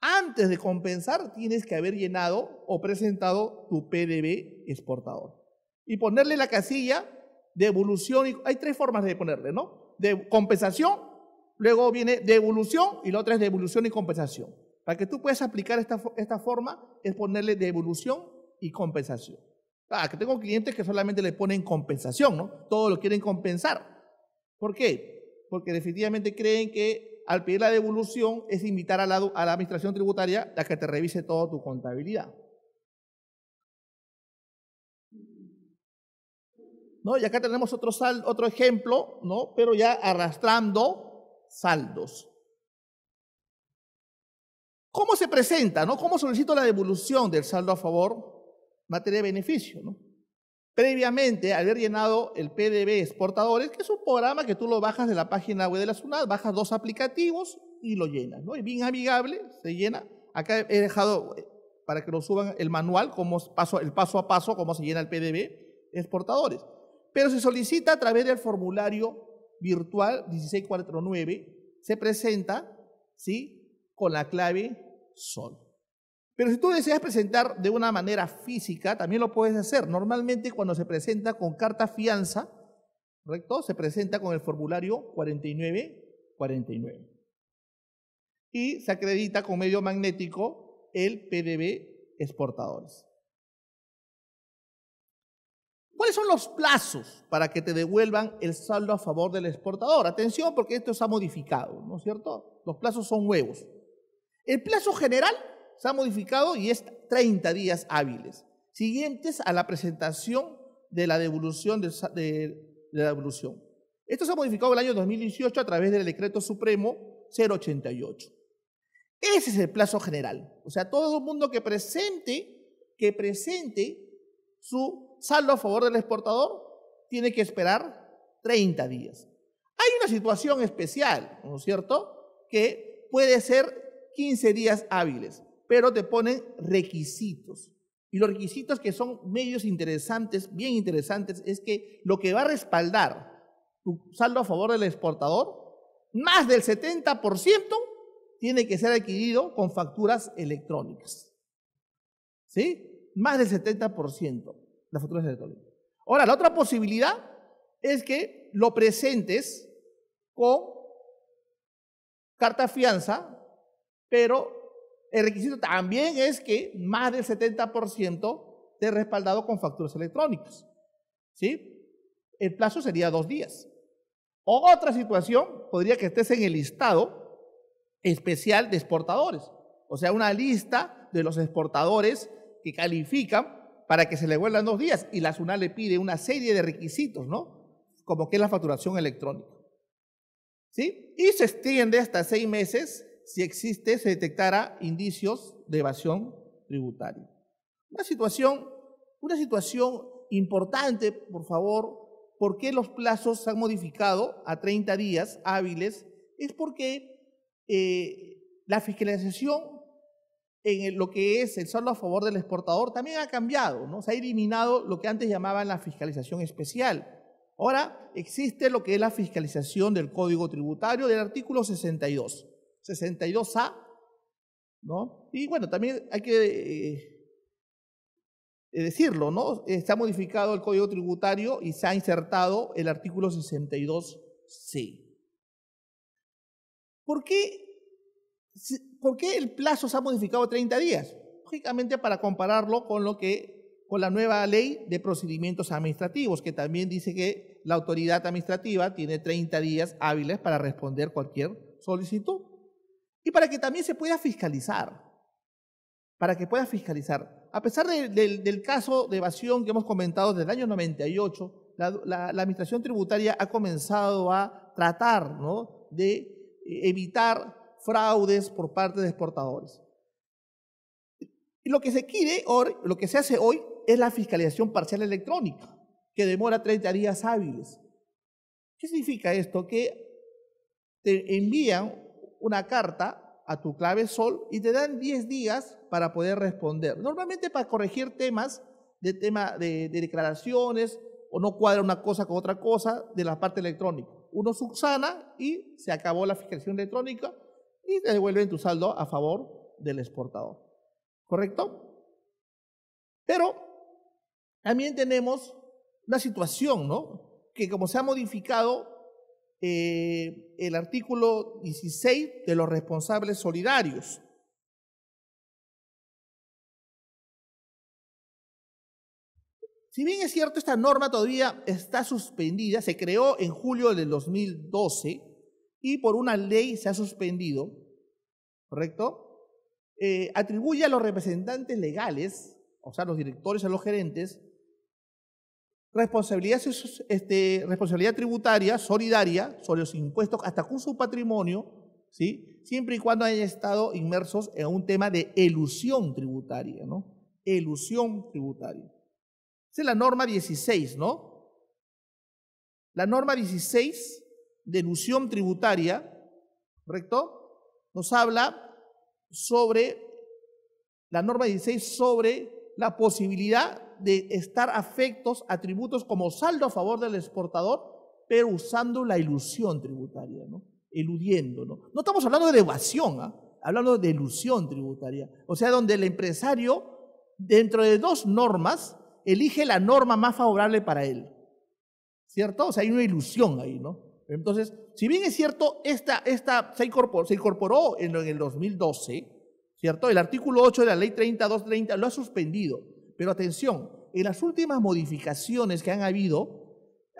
Antes de compensar tienes que haber llenado o presentado tu PDB exportador. Y ponerle la casilla de evolución. Y, hay tres formas de ponerle, ¿no? De compensación, luego viene devolución y la otra es devolución y compensación. Para que tú puedas aplicar esta, esta forma es ponerle devolución y compensación. Ah, que tengo clientes que solamente le ponen compensación, ¿no? Todo lo quieren compensar. ¿Por qué? Porque definitivamente creen que al pedir la devolución es invitar a la, administración tributaria a que te revise toda tu contabilidad. ¿No? Y acá tenemos otro, otro ejemplo, ¿no? Pero ya arrastrando saldos. ¿Cómo se presenta, no? ¿Cómo solicito la devolución del saldo a favor materia de beneficio. ¿no? Previamente, haber llenado el PDB Exportadores, que es un programa que tú lo bajas de la página web de la SUNAT, bajas dos aplicativos y lo llenas. ¿no? Y bien amigable, se llena. Acá he dejado eh, para que lo suban el manual, como paso, el paso a paso, cómo se llena el PDB Exportadores. Pero se solicita a través del formulario virtual 1649 se presenta, ¿sí? Con la clave sol. Pero si tú deseas presentar de una manera física, también lo puedes hacer. Normalmente cuando se presenta con carta fianza, ¿correcto? Se presenta con el formulario 4949. Y se acredita con medio magnético el PDB exportadores. ¿Cuáles son los plazos para que te devuelvan el saldo a favor del exportador? Atención porque esto se ha modificado, ¿no es cierto? Los plazos son nuevos. El plazo general se ha modificado y es 30 días hábiles, siguientes a la presentación de la devolución de, la devolución. Esto se ha modificado el año 2018 a través del decreto supremo 088. Ese es el plazo general. O sea, todo el mundo que presente, que presente su saldo a favor del exportador tiene que esperar 30 días. Hay una situación especial, ¿no es cierto?, que puede ser 15 días hábiles, pero te ponen requisitos. Y los requisitos que son medios interesantes, bien interesantes, es que lo que va a respaldar tu saldo a favor del exportador, más del 70% tiene que ser adquirido con facturas electrónicas. ¿Sí? Más del 70% las facturas electrónicas. Ahora, la otra posibilidad es que lo presentes con carta fianza, pero el requisito también es que más del 70% esté respaldado con facturas electrónicas. ¿Sí? El plazo sería dos días. Otra situación podría que estés en el listado especial de exportadores, o sea, una lista de los exportadores que califican para que se le vuelvan dos días y la SUNAT le pide una serie de requisitos, ¿no? Como que es la facturación electrónica. ¿Sí? Y se extiende hasta seis meses si existe, se detectara indicios de evasión tributaria. Una situación, una situación importante, por favor, ¿por qué los plazos se han modificado a 30 días hábiles? Es porque eh, la fiscalización en lo que es el saldo a favor del exportador también ha cambiado, ¿no? Se ha eliminado lo que antes llamaban la fiscalización especial. Ahora existe lo que es la fiscalización del Código Tributario del artículo 62, 62A, ¿no? Y bueno, también hay que eh, decirlo, ¿no? Ha modificado el Código Tributario y se ha insertado el artículo 62C. ¿Por qué, ¿Por qué el plazo se ha modificado a 30 días? Lógicamente para compararlo con lo que con la nueva ley de procedimientos administrativos, que también dice que la autoridad administrativa tiene 30 días hábiles para responder cualquier solicitud. Y para que también se pueda fiscalizar, para que pueda fiscalizar. A pesar del caso de evasión que hemos comentado desde el año 98, la, la, la Administración Tributaria ha comenzado a tratar ¿no? de evitar fraudes por parte de exportadores. Y lo que se quiere, lo que se hace hoy es la fiscalización parcial electrónica, que demora 30 días hábiles. ¿Qué significa esto? Que te envían una carta a tu clave sol y te dan 10 días para poder responder. Normalmente para corregir temas de tema de, de declaraciones o no cuadra una cosa con otra cosa de la parte electrónica uno subsana y se acabó la fiscalización electrónica y te devuelven tu saldo a favor del exportador. ¿Correcto? Pero también tenemos una situación, ¿no? Que como se ha modificado eh, el artículo 16 de los responsables solidarios, Si bien es cierto, esta norma todavía está suspendida, se creó en julio del 2012 y por una ley se ha suspendido, ¿correcto? Eh, atribuye a los representantes legales, o sea, los directores o los gerentes, responsabilidad, este, responsabilidad tributaria solidaria sobre los impuestos hasta con su patrimonio, ¿sí? siempre y cuando hayan estado inmersos en un tema de elusión tributaria, ¿no? Elusión tributaria. Esa es la norma 16, ¿no? La norma 16 de ilusión tributaria, ¿correcto? Nos habla sobre, la norma 16 sobre la posibilidad de estar afectos a tributos como saldo a favor del exportador pero usando la ilusión tributaria, ¿no? eludiendo. ¿no? estamos hablando de evasión, ¿ah? hablando de ilusión tributaria. O sea, donde el empresario, dentro de dos normas, elige la norma más favorable para él. ¿Cierto? O sea, hay una ilusión ahí, ¿no? Entonces, si bien es cierto, esta, esta se, incorporó, se incorporó en, en el 2012, ¿cierto? El artículo 8 de la ley 3230 lo ha suspendido. Pero atención, en las últimas modificaciones que han habido,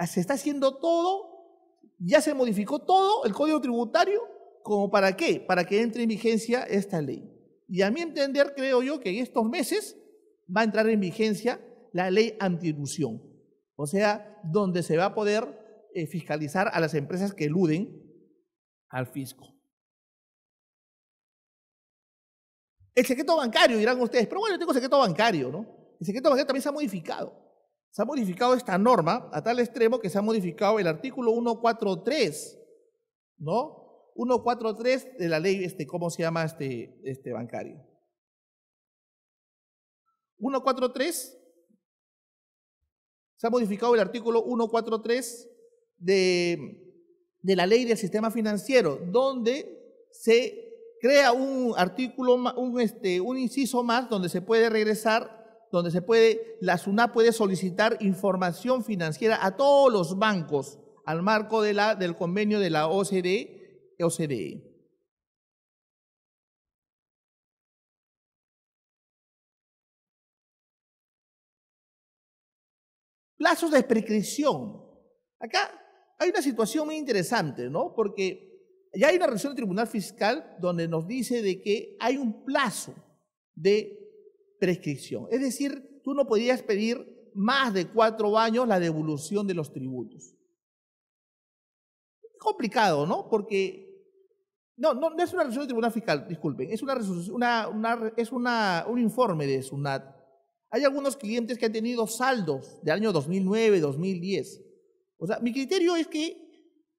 se está haciendo todo, ya se modificó todo el código tributario, ¿como para qué? Para que entre en vigencia esta ley. Y a mi entender, creo yo que en estos meses va a entrar en vigencia la ley antiilusión. O sea, donde se va a poder eh, fiscalizar a las empresas que eluden al fisco. El secreto bancario, dirán ustedes, pero bueno, yo tengo secreto bancario, ¿no? El secreto bancario también se ha modificado. Se ha modificado esta norma a tal extremo que se ha modificado el artículo 143, ¿no? 143 de la ley, este, ¿cómo se llama este, este bancario? 143 se ha modificado el artículo 143 de, de la ley del sistema financiero, donde se crea un artículo, un, este, un inciso más donde se puede regresar, donde se puede, la SUNAT puede solicitar información financiera a todos los bancos al marco de la, del convenio de la OCDE. OCDE. Plazos de prescripción. Acá hay una situación muy interesante, ¿no? Porque ya hay una resolución del Tribunal Fiscal donde nos dice de que hay un plazo de prescripción. Es decir, tú no podías pedir más de cuatro años la devolución de los tributos. Es complicado, ¿no? Porque no, no, es una resolución del Tribunal Fiscal, disculpen, es, una, una, es una, un informe de SUNAT. Hay algunos clientes que han tenido saldos del año 2009, 2010 o sea, mi criterio es que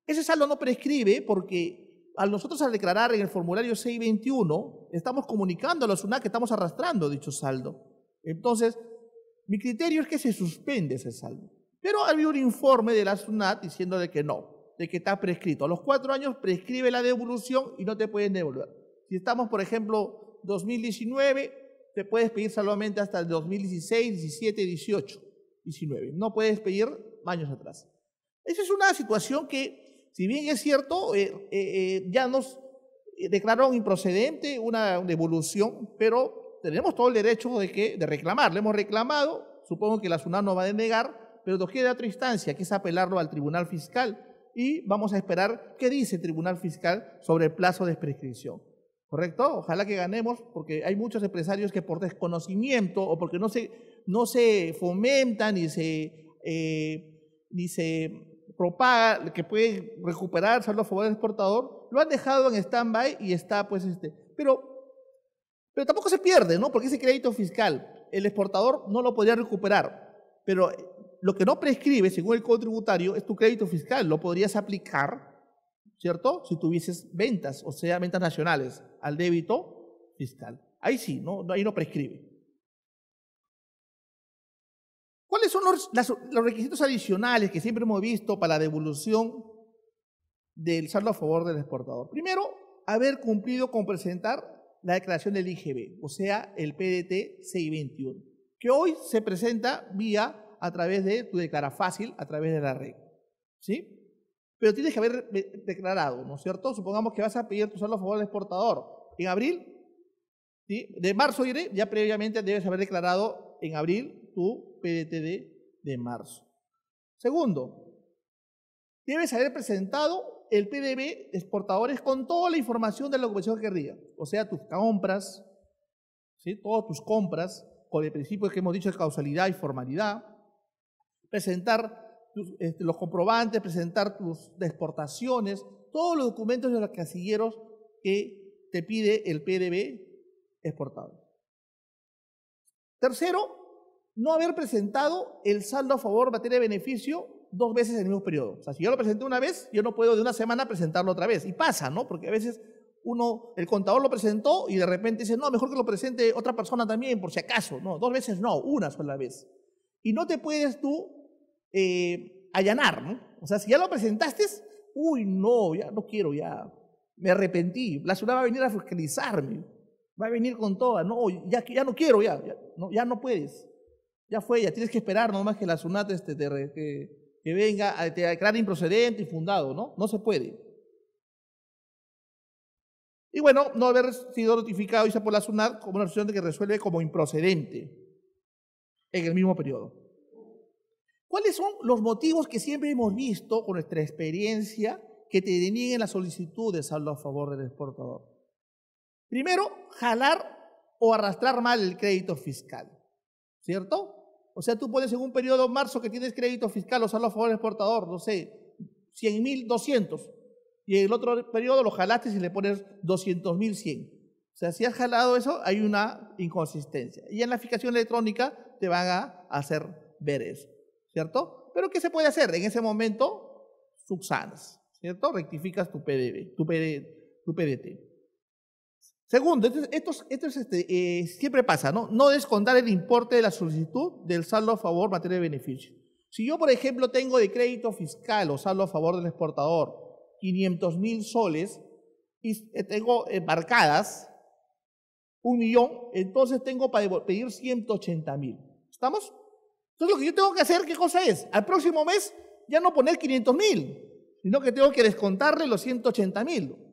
ese saldo no prescribe porque a nosotros al declarar en el formulario 621 estamos comunicando a la SUNAT que estamos arrastrando dicho saldo. Entonces, mi criterio es que se suspende ese saldo. Pero había un informe de la SUNAT diciendo de que no, de que está prescrito. A los cuatro años prescribe la devolución y no te pueden devolver. Si estamos, por ejemplo, 2019, te puedes pedir solamente hasta el 2016, 17, 18, 19. No puedes pedir años atrás. Esa es una situación que, si bien es cierto, eh, eh, eh, ya nos declararon improcedente una devolución, pero tenemos todo el derecho de, que, de reclamar. Le hemos reclamado, supongo que la SUNAT no va a denegar, pero nos queda otra instancia, que es apelarlo al Tribunal Fiscal y vamos a esperar qué dice el Tribunal Fiscal sobre el plazo de prescripción. ¿Correcto? Ojalá que ganemos, porque hay muchos empresarios que por desconocimiento o porque no se, no se fomentan ni se, ni se propaga, que puede recuperar saldo a favor del exportador, lo han dejado en stand-by y está pues este. Pero, pero tampoco se pierde, ¿no? Porque ese crédito fiscal, el exportador no lo podría recuperar. Pero lo que no prescribe, según el Código Tributario, es tu crédito fiscal. Lo podrías aplicar, ¿cierto? Si tuvieses ventas, o sea, ventas nacionales, al débito fiscal. Ahí sí, ¿no? Ahí no prescribe. ¿Cuáles son los, requisitos adicionales que siempre hemos visto para la devolución del saldo a favor del exportador? Primero, haber cumplido con presentar la declaración del IGB, o sea, el PDT 621, que hoy se presenta vía a través de tu declara fácil, a través de la red. ¿Sí? Pero tienes que haber declarado, ¿no es cierto? Supongamos que vas a pedir tu saldo a favor del exportador en abril, ¿sí? de marzo ya previamente debes haber declarado en abril tu PDTD de marzo. Segundo, debes haber presentado el PDB exportadores con toda la información de la ocupación querría, o sea, tus compras, ¿sí? todas tus compras, con el principio que hemos dicho de causalidad y formalidad, presentar este, los comprobantes, presentar tus exportaciones, todos los documentos de los casilleros que te pide el PDB exportado. Tercero, no haber presentado el saldo a favor materia de beneficio dos veces en el mismo periodo. O sea, si yo lo presenté una vez, yo no puedo de una semana presentarlo otra vez. Y pasa, ¿no? Porque a veces uno, el contador lo presentó y de repente dice, no, mejor que lo presente otra persona también, por si acaso. No, dos veces no, una sola vez. Y no te puedes tú eh, allanar, ¿no? O sea, si ya lo presentaste, uy, no, ya no quiero, ya me arrepentí. La ciudad va a venir a fiscalizarme, va a venir con toda, no, ya, no quiero, ya, ya, no, ya no puedes. Ya fue, ya tienes que esperar nomás que la SUNAT este, te, que, venga a declarar improcedente y fundado, ¿no? No se puede. Y bueno, no haber sido notificado, dice por la SUNAT, como una decisión de que resuelve como improcedente en el mismo periodo. ¿Cuáles son los motivos que siempre hemos visto con nuestra experiencia que te denieguen la solicitud de saldo a favor del exportador? Primero, jalar o arrastrar mal el crédito fiscal, ¿cierto? O sea, tú pones en un periodo marzo que tienes crédito fiscal o saldo a favor exportador, no sé, 100 mil 200, y en el otro periodo lo jalaste y le pones 200 mil 100. O sea, si has jalado eso, hay una inconsistencia. Y en la fijación electrónica te van a hacer ver eso. ¿cierto? Pero ¿qué se puede hacer? En ese momento, subsanas, ¿cierto? Rectificas tu PDB, tu, tu PDT. Segundo, esto, esto, este, eh, siempre pasa, ¿no? No descontar el importe de la solicitud del saldo a favor materia de beneficio. Si yo, por ejemplo, tengo de crédito fiscal o saldo a favor del exportador 500 mil soles y tengo embarcadas un millón, entonces tengo para pedir 180 mil. ¿Estamos? Entonces lo que yo tengo que hacer, ¿qué cosa es? Al próximo mes ya no poner 500 mil, sino que tengo que descontarle los 180 mil.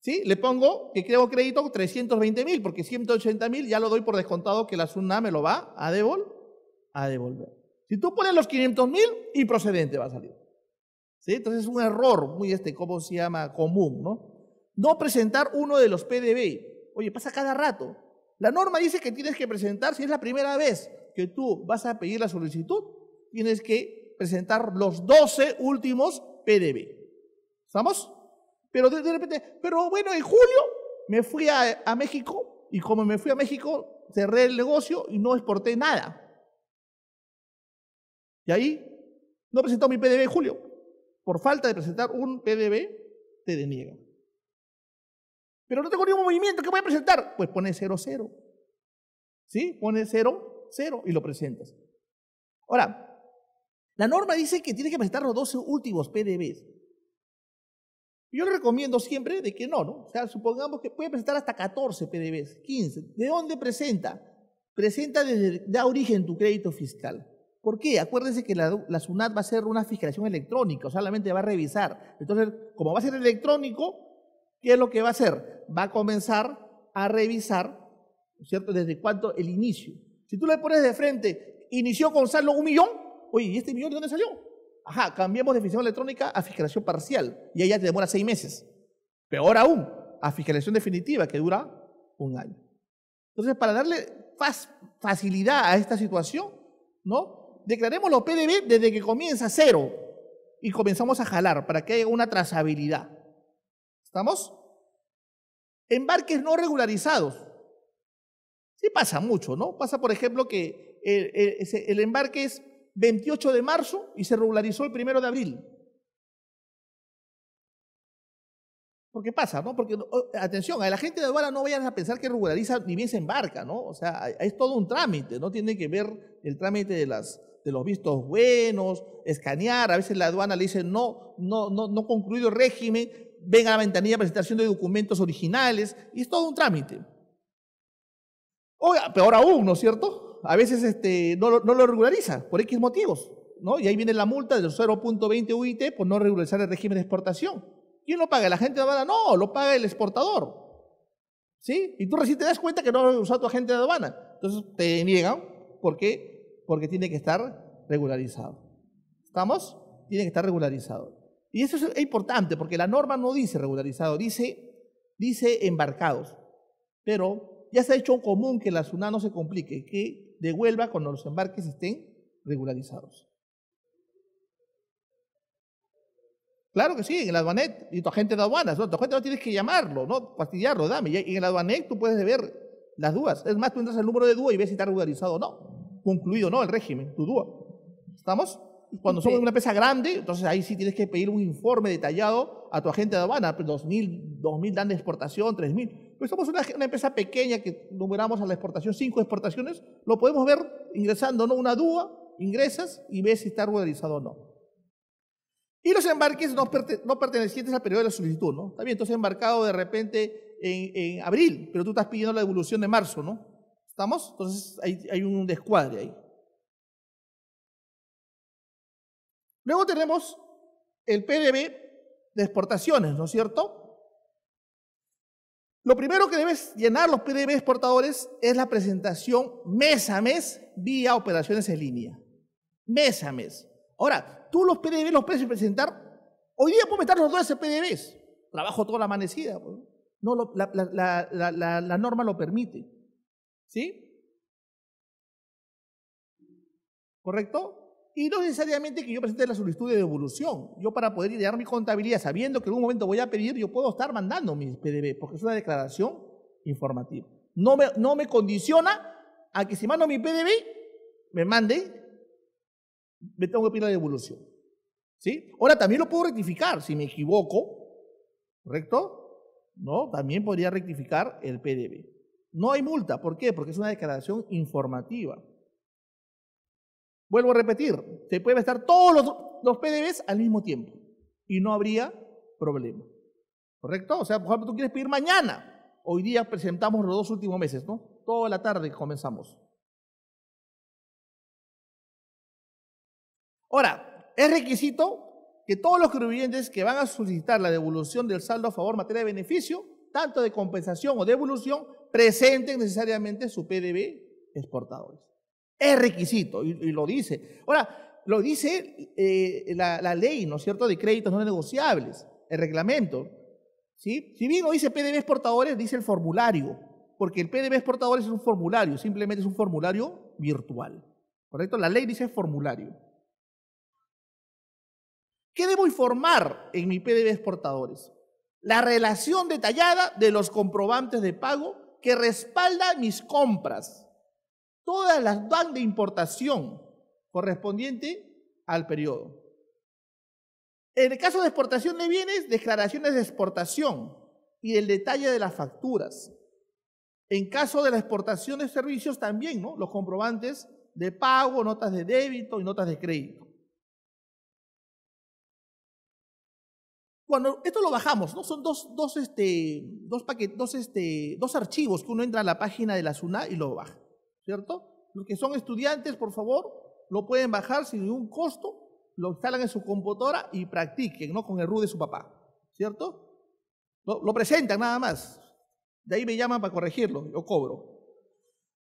¿Sí? Le pongo que creo crédito 320 mil, porque 180 mil ya lo doy por descontado que la SUNA me lo va a, a devolver. Si tú pones los 500 mil, improcedente va a salir. ¿Sí? Entonces es un error muy, este, ¿cómo se llama? Común, ¿no? No presentar uno de los PDB. Oye, pasa cada rato. La norma dice que tienes que presentar si es la primera vez que tú vas a pedir la solicitud, tienes que presentar los 12 últimos PDB. ¿Estamos? Pero de, repente, pero bueno, en julio me fui a, a México y como me fui a México, cerré el negocio y no exporté nada. Y ahí no presentó mi PDB en julio. Por falta de presentar un PDB, te deniegan. Pero no tengo ningún movimiento, ¿qué voy a presentar? Pues pone 00. ¿Sí? Pone 0 cero y lo presentas. Ahora, la norma dice que tiene que presentar los 12 últimos PDBs. Yo le recomiendo siempre de que no, ¿no? O sea, supongamos que puede presentar hasta 14 PDBs, 15. ¿De dónde presenta? Presenta desde, da origen tu crédito fiscal. ¿Por qué? Acuérdense que la, la, SUNAT va a hacer una fiscalización electrónica, o solamente va a revisar. Entonces, como va a ser electrónico, ¿qué es lo que va a hacer? Va a comenzar a revisar, ¿cierto? Desde cuánto el inicio. Si tú le pones de frente, inició con saldo un millón, oye, ¿y este millón de dónde salió? Ajá, cambiamos de fiscalización electrónica a fiscalización parcial y ahí ya te demora seis meses. Peor aún, a fiscalización definitiva que dura un año. Entonces, para darle facilidad a esta situación, ¿no? Declaremos los PDB desde que comienza cero y comenzamos a jalar para que haya una trazabilidad. ¿Estamos? Embarques no regularizados. Sí pasa mucho, ¿no? Pasa, por ejemplo, que el, embarque es 28 de marzo y se regularizó el 1 de abril. ¿Por qué pasa, ¿no? Porque, atención, a la gente de aduana no vayan a pensar que regulariza ni bien se embarca, ¿no? O sea, es todo un trámite, ¿no? Tiene que ver el trámite de, las, de los vistos buenos, escanear, a veces la aduana le dice no, no, no, no concluido el régimen, ven a la ventanilla presentación de documentos originales, y es todo un trámite. O peor aún, ¿no es cierto? A veces este, no, lo regulariza por X motivos, ¿no? Y ahí viene la multa del 0.20 UIT por no regularizar el régimen de exportación. ¿Quién lo paga? ¿La gente de aduana? No, lo paga el exportador. ¿Sí? Y tú recién te das cuenta que no has usado tu agente de aduana. Entonces te niegan. ¿Por qué? Porque tiene que estar regularizado. ¿Estamos? Tiene que estar regularizado. Y eso es importante porque la norma no dice regularizado, dice, dice embarcados. Pero ya se ha hecho común que la SUNA no se complique, que devuelva cuando los embarques estén regularizados. Claro que sí, en el aduanet, y tu agente de aduanas, ¿no? tu agente no tienes que llamarlo, ¿no? fastidiarlo, dame. Y en el aduanet tú puedes ver las dudas. Es más, tú entras al número de DUA y ves si está regularizado o no. Concluido, ¿no? El régimen, tu DUA. ¿Estamos? Cuando somos una empresa grande, entonces ahí sí tienes que pedir un informe detallado a tu agente de aduana, 2.000, 2.000 dan de exportación, 3.000. Pero somos una, empresa pequeña que numeramos a la exportación cinco exportaciones, lo podemos ver ingresando, ¿no? Una DUA, ingresas y ves si está regularizado o no. Y los embarques no, pertenecientes al periodo de la solicitud, ¿no? Está bien, entonces embarcado de repente en, abril, pero tú estás pidiendo la devolución de marzo, ¿no? ¿Estamos? Entonces hay un descuadre ahí. Luego tenemos el PDB de exportaciones, ¿no es cierto? Lo primero que debes llenar los PDB exportadores es la presentación mes a mes vía operaciones en línea. Mes a mes. Ahora, tú los PDB los puedes presentar. Hoy día puedo meter los 12 PDBs. Trabajo toda la amanecida. Pues. No, la, la, la norma lo permite. ¿Sí? ¿Correcto? Y no necesariamente que yo presente la solicitud de devolución. Yo para poder llenar mi contabilidad, sabiendo que en un momento voy a pedir, yo puedo estar mandando mis PDB, porque es una declaración informativa. No me, no me condiciona a que si mando mi PDB, me mande, me tengo que pedir la devolución. ¿Sí? Ahora también lo puedo rectificar si me equivoco, ¿correcto? ¿No? También podría rectificar el PDB. No hay multa, ¿por qué? Porque es una declaración informativa. Vuelvo a repetir, se puede estar todos los, los PDBs al mismo tiempo y no habría problema. ¿Correcto? O sea, por ejemplo, tú quieres pedir mañana. Hoy día presentamos los dos últimos meses, ¿no? Toda la tarde comenzamos. Ahora, es requisito que todos los contribuyentes que van a solicitar la devolución del saldo a favor materia de beneficio, tanto de compensación o devolución, presenten necesariamente su PDB exportadores. Es requisito, y, lo dice. Ahora, lo dice eh, la, ley, ¿no es cierto?, de créditos no negociables, el reglamento. ¿sí? Si bien no dice PDB exportadores, dice el formulario, porque el PDB exportadores es un formulario, simplemente es un formulario virtual. ¿Correcto? La ley dice formulario. ¿Qué debo informar en mi PDB exportadores? La relación detallada de los comprobantes de pago que respaldan mis compras todas las dan de importación correspondiente al periodo. En el caso de exportación de bienes, declaraciones de exportación y el detalle de las facturas. En caso de la exportación de servicios también, ¿no? Los comprobantes de pago, notas de débito y notas de crédito. Cuando esto lo bajamos, ¿no? Son dos, dos, este, dos, paquetes, dos, este, dos archivos que uno entra a la página de la SUNA y lo baja. ¿Cierto? Los que son estudiantes, por favor, lo pueden bajar sin ningún costo, lo instalan en su computadora y practiquen, ¿no? Con el RU de su papá, ¿cierto? Lo, presentan nada más. De ahí me llaman para corregirlo, yo cobro.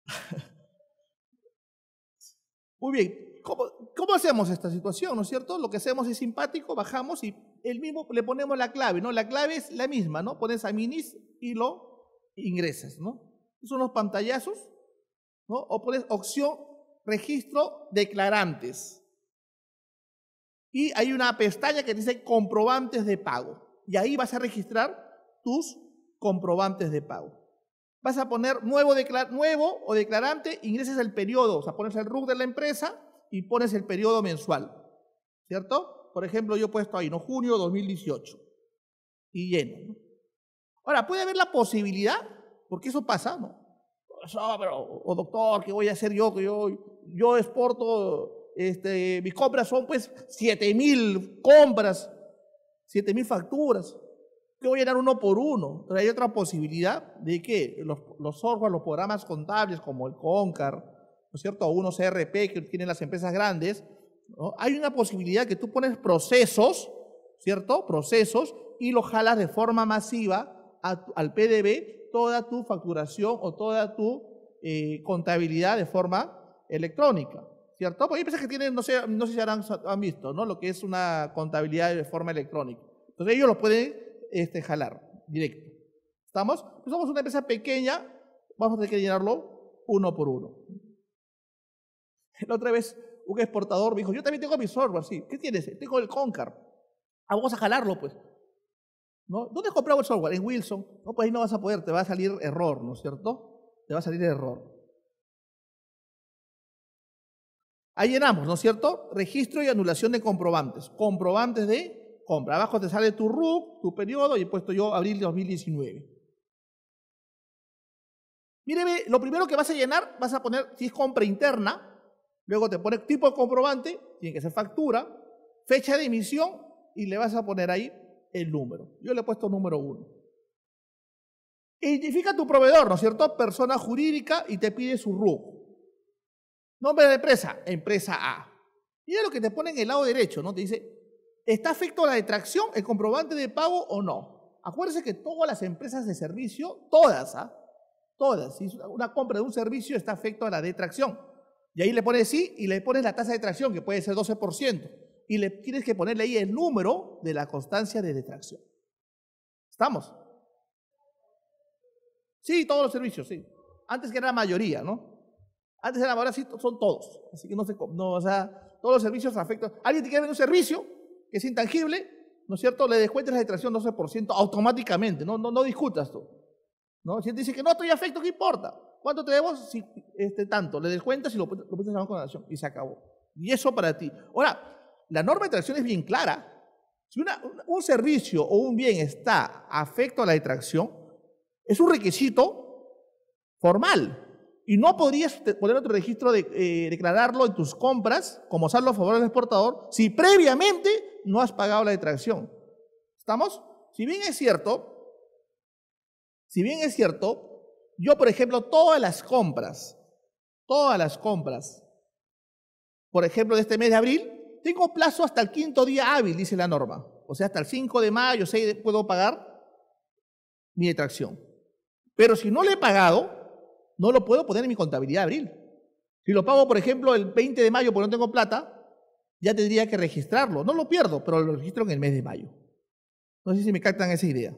Muy bien, ¿Cómo, ¿cómo, hacemos esta situación, no es cierto? Lo que hacemos es simpático, bajamos y el mismo le ponemos la clave, ¿no? La clave es la misma, ¿no? Pones a minis y lo ingresas, ¿no? Son los pantallazos o pones opción registro declarantes. Y hay una pestaña que dice comprobantes de pago. Y ahí vas a registrar tus comprobantes de pago. Vas a poner nuevo, o declarante, ingreses el periodo, o sea, pones el RUC de la empresa y pones el periodo mensual. ¿Cierto? Por ejemplo, yo he puesto ahí, ¿no? Junio 2018. Y lleno. Ahora, puede haber la posibilidad, porque eso pasa, ¿no? O doctor, ¿qué voy a hacer yo? Que yo, yo exporto, este, mis compras son pues 7 mil compras, 7 mil facturas. ¿Qué voy a dar uno por uno? Pero hay otra posibilidad de que los, los software, los programas contables como el Concar, ¿no es cierto? Unos CRP que tienen las empresas grandes, hay una posibilidad que tú pones procesos, ¿cierto? Procesos y los jalas de forma masiva al PDB toda tu facturación o toda tu eh, contabilidad de forma electrónica, ¿cierto? Porque hay empresas que tienen, no sé, no sé si han, visto, ¿no? Lo que es una contabilidad de forma electrónica. Entonces ellos lo pueden este, jalar directo. ¿Estamos? Pues somos una empresa pequeña, vamos a tener que llenarlo uno por uno. La otra vez un exportador me dijo, yo también tengo mi software, sí. ¿Qué tienes? Tengo el Concar. Ah, vamos a jalarlo, pues. ¿No? ¿Dónde he comprado el software? En Wilson. No, pues ahí no vas a poder, te va a salir error, ¿no es cierto? Te va a salir error. Ahí llenamos, ¿no es cierto? Registro y anulación de comprobantes. Comprobantes de compra. Abajo te sale tu RUC, tu periodo, y he puesto yo abril de 2019. Míreme, lo primero que vas a llenar, vas a poner si es compra interna, luego te pone tipo de comprobante, tiene que ser factura, fecha de emisión y le vas a poner ahí el número. Yo le he puesto número uno. Identifica tu proveedor, ¿no es cierto? Persona jurídica y te pide su RUC. Nombre de empresa, empresa A. Es lo que te pone en el lado derecho, ¿no? Te dice, ¿está afecto a la detracción el comprobante de pago o no? Acuérdense que todas las empresas de servicio, todas, ¿ah? Todas, si una compra de un servicio está afecto a la detracción. Y ahí le pones sí y le pones la tasa de detracción, que puede ser 12%. Y le tienes que ponerle ahí el número de la constancia de detracción. ¿Estamos? Sí, todos los servicios, sí. Antes que era la mayoría, ¿no? Antes era, ahora sí son todos. Así que no sé no, o sea, todos los servicios afectan. Alguien te quiere vender un servicio que es intangible, ¿no es cierto? Le descuentas la detracción 12% automáticamente, no, no, no discutas tú. ¿no? Si te dice que no estoy afecto, ¿qué importa? ¿Cuánto te debo? Si, este, tanto. Le descuentas y lo, lo pones en la acción y se acabó. Y eso para ti. Ahora, la norma de tracción es bien clara. Si un servicio o un bien está afecto a la detracción, es un requisito formal. Y no podrías poner otro registro de eh, declararlo en tus compras como saldo a favor del exportador si previamente no has pagado la detracción. ¿Estamos? Si bien es cierto, si bien es cierto, yo por ejemplo todas las compras, todas las compras, por ejemplo de este mes de abril, tengo plazo hasta el quinto día hábil, dice la norma. O sea, hasta el 5 de mayo, 6 puedo pagar mi detracción. Pero si no le he pagado, no lo puedo poner en mi contabilidad de abril. Si lo pago, por ejemplo, el 20 de mayo porque no tengo plata, ya tendría que registrarlo. No lo pierdo, pero lo registro en el mes de mayo. No sé si me captan esa idea.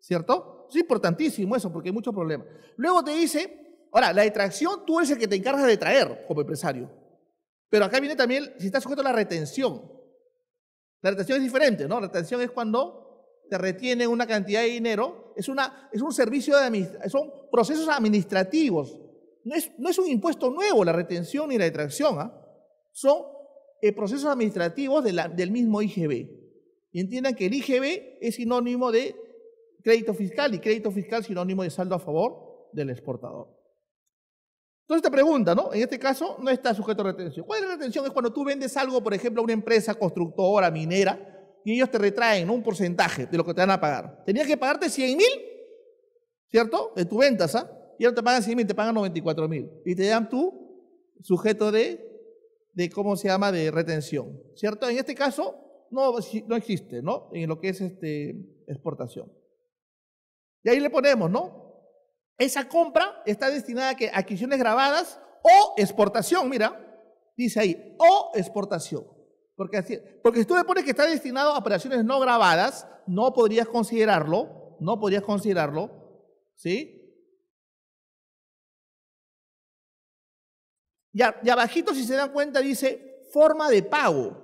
¿Cierto? Es importantísimo eso porque hay muchos problemas. Luego te dice, ahora, la detracción tú eres el que te encargas de traer como empresario. Pero acá viene también, si estás sujeto a la retención. La retención es diferente, ¿no? La retención es cuando te retienen una cantidad de dinero, es, una, es un servicio de son procesos administrativos. No es, no es, un impuesto nuevo la retención ni la detracción, ¿ah? son eh, procesos administrativos de del mismo IGB. Y entiendan que el IGB es sinónimo de crédito fiscal y crédito fiscal sinónimo de saldo a favor del exportador. Entonces te pregunta, ¿no? En este caso no está sujeto a retención. ¿Cuál es la retención? Es cuando tú vendes algo, por ejemplo, a una empresa constructora, minera, y ellos te retraen un porcentaje de lo que te van a pagar. Tenías que pagarte 100 mil, ¿cierto? De tu ventas, ¿ah? Y ahora te pagan 100 mil, te pagan 94 mil. Y te dan tu sujeto de, de, ¿cómo se llama?, de retención, ¿cierto? En este caso no, no existe, ¿no? En lo que es este, exportación. Y ahí le ponemos, ¿no? Esa compra está destinada a que adquisiciones grabadas o exportación, mira, dice ahí, o exportación. Porque, porque si tú le pones que está destinado a operaciones no grabadas, no podrías considerarlo, no podrías considerarlo, ¿sí? Ya, y abajito, si se dan cuenta, dice forma de pago.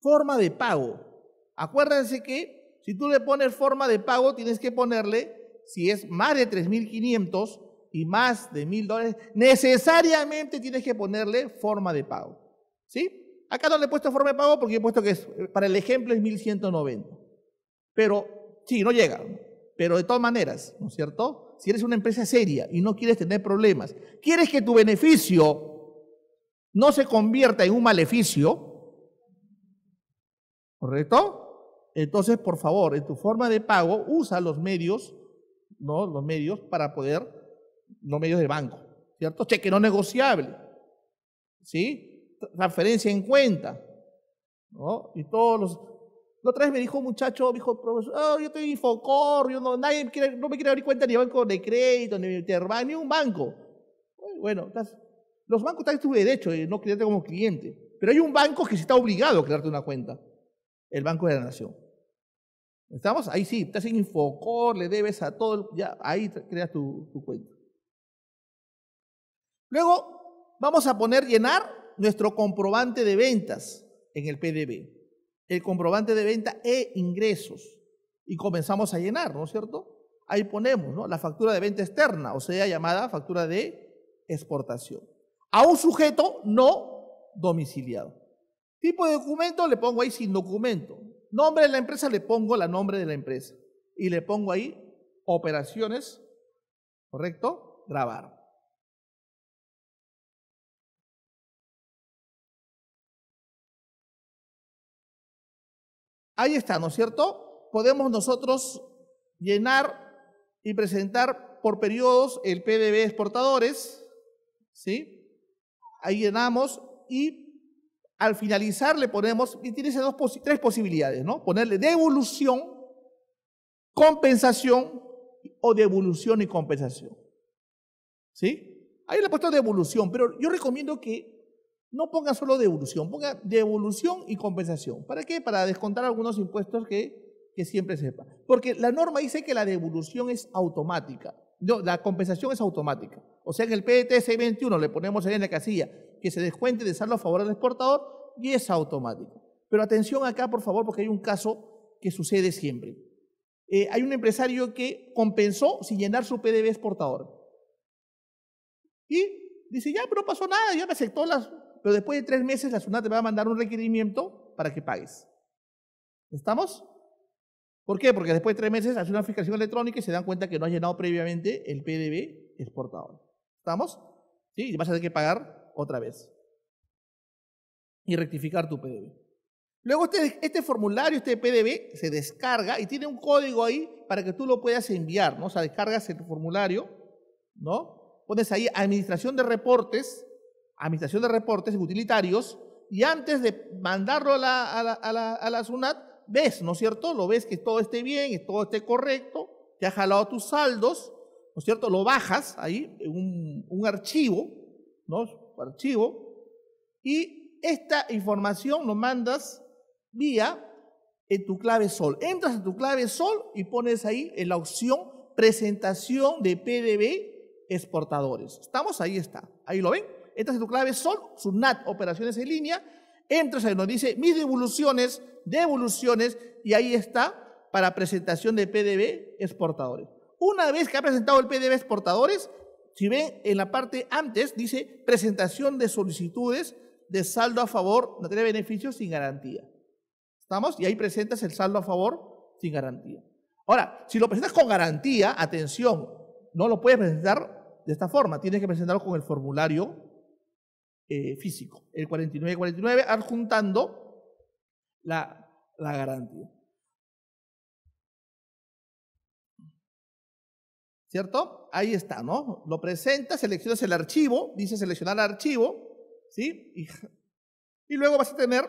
Forma de pago. Acuérdense que si tú le pones forma de pago, tienes que ponerle, si es más de 3.500 y más de 1.000 dólares, necesariamente tienes que ponerle forma de pago. ¿Sí? Acá no le he puesto forma de pago porque he puesto que es, para el ejemplo es 1190. Pero sí, no llega. Pero de todas maneras, ¿no es cierto? Si eres una empresa seria y no quieres tener problemas, quieres que tu beneficio no se convierta en un maleficio, ¿correcto? Entonces, por favor, en tu forma de pago, usa los medios, ¿no? Los medios para poder, los medios de banco, ¿cierto? Cheque no negociable, ¿sí? transferencia en cuenta. ¿no? Y todos los... La otra vez me dijo un muchacho, dijo, profesor, oh, yo estoy Infocor, yo no, nadie quiere, no me quiere abrir cuenta ni banco de crédito, ni Terban, ni un banco. Bueno, los bancos están en tu derecho de no crearte como cliente, pero hay un banco que sí está obligado a crearte una cuenta, el Banco de la Nación. ¿Estamos? Ahí sí, estás en Infocor, le debes a todo, ya ahí creas tu, tu cuenta. Luego, vamos a poner llenar nuestro comprobante de ventas en el PDB, el comprobante de venta e ingresos. Y comenzamos a llenar, ¿no es cierto? Ahí ponemos ¿no? la factura de venta externa, o sea, llamada factura de exportación. A un sujeto no domiciliado. Tipo de documento le pongo ahí sin documento. Nombre de la empresa le pongo la nombre de la empresa. Y le pongo ahí operaciones, ¿correcto? Grabar. ahí está, ¿no es cierto? Podemos nosotros llenar y presentar por periodos el PDB exportadores, ¿sí? Ahí llenamos y al finalizar le ponemos, y tiene esas dos, tres posibilidades, ¿no? Ponerle devolución, compensación o devolución y compensación. ¿Sí? Ahí le he puesto devolución, pero yo recomiendo que no ponga solo devolución, ponga devolución y compensación. ¿Para qué? Para descontar algunos impuestos que, que siempre sepa. Porque la norma dice que la devolución es automática. No, la compensación es automática. O sea, en el PDT 621 le ponemos ahí en la casilla que se descuente de saldo a favor del exportador y es automático. Pero atención acá, por favor, porque hay un caso que sucede siempre. Eh, hay un empresario que compensó sin llenar su PDB exportador. Y dice, ya, pero no pasó nada, ya me aceptó las... Pero después de tres meses la SUNAT te va a mandar un requerimiento para que pagues. ¿Estamos? ¿Por qué? Porque después de tres meses hace una fiscalización electrónica y se dan cuenta que no has llenado previamente el PDB exportador. ¿Estamos? ¿Sí? Y vas a tener que pagar otra vez. Y rectificar tu PDB. Luego este, este, formulario, este PDB, se descarga y tiene un código ahí para que tú lo puedas enviar, ¿no? O sea, descargas el formulario, ¿no? Pones ahí administración de reportes, administración de reportes utilitarios, y antes de mandarlo a la, a la, a la, a la SUNAT, ves, ¿no es cierto? Lo ves que todo esté bien, que todo esté correcto, te ha jalado tus saldos, ¿no es cierto? Lo bajas ahí, un, un archivo, ¿no? Archivo, y esta información lo mandas vía en tu clave sol. Entras en tu clave sol y pones ahí en la opción presentación de PDB exportadores. ¿Estamos? Ahí está. Ahí lo ven. Entras en tu clave sol, SUNAT, operaciones en línea, entras ahí donde dice mis devoluciones, devoluciones, y ahí está para presentación de PDB exportadores. Una vez que ha presentado el PDB exportadores, si ven en la parte antes, dice presentación de solicitudes de saldo a favor, no tiene beneficios sin garantía. ¿Estamos? Y ahí presentas el saldo a favor sin garantía. Ahora, si lo presentas con garantía, atención, no lo puedes presentar de esta forma, tienes que presentarlo con el formulario eh, físico, el 4949, adjuntando la, la garantía. ¿Cierto? Ahí está, ¿no? Lo presentas, seleccionas el archivo, dice seleccionar archivo, ¿sí? Y, luego vas a tener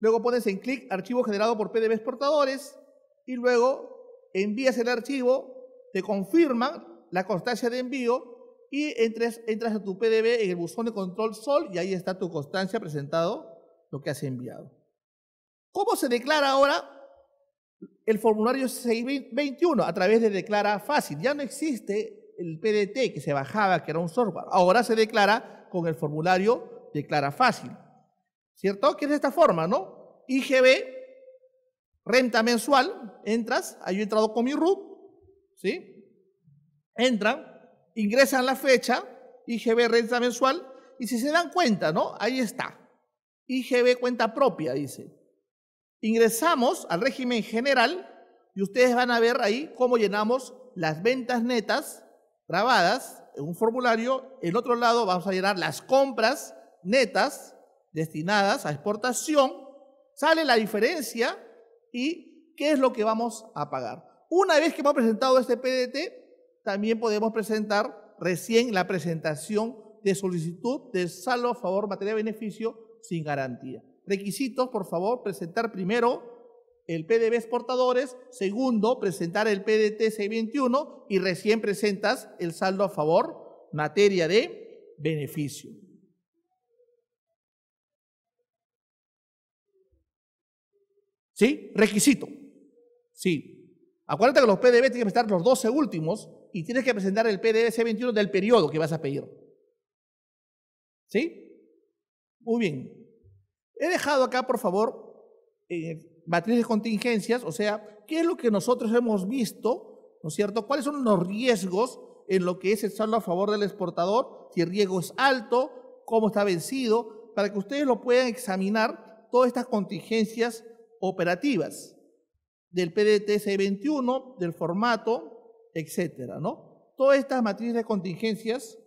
Luego pones en clic archivo generado por PDB exportadores y luego envías el archivo, te confirman la constancia de envío y entras, entras a tu PDB en el buzón de control SOL y ahí está tu constancia presentado lo que has enviado. ¿Cómo se declara ahora el formulario 621? A través de Declara Fácil. Ya no existe el PDT que se bajaba, que era un software. Ahora se declara con el formulario Declara Fácil. ¿Cierto? Que es de esta forma, ¿no? IGB, renta mensual, entras, ahí he entrado con mi RUT, ¿sí? Entran, ingresan la fecha, IGB, renta mensual, y si se dan cuenta, ¿no? Ahí está. IGB, cuenta propia, dice. Ingresamos al régimen general y ustedes van a ver ahí cómo llenamos las ventas netas grabadas en un formulario. En otro lado vamos a llenar las compras netas destinadas a exportación, sale la diferencia y qué es lo que vamos a pagar. Una vez que hemos presentado este PDT, también podemos presentar recién la presentación de solicitud de saldo a favor materia de beneficio sin garantía. Requisitos, por favor, presentar primero el PDB exportadores, segundo, presentar el PDT 621 y recién presentas el saldo a favor materia de beneficio. ¿Sí? Requisito. Sí. Acuérdate que los PDB tienen que presentar los 12 últimos y tienes que presentar el PDB C21 del periodo que vas a pedir. ¿Sí? Muy bien. He dejado acá, por favor, eh, matrices de contingencias, o sea, ¿qué es lo que nosotros hemos visto? ¿No es cierto? ¿Cuáles son los riesgos en lo que es el saldo a favor del exportador? Si el riesgo es alto, cómo está vencido, para que ustedes lo puedan examinar todas estas contingencias operativas del PDT 21 del formato, etcétera, ¿no? Todas estas matrices de contingencias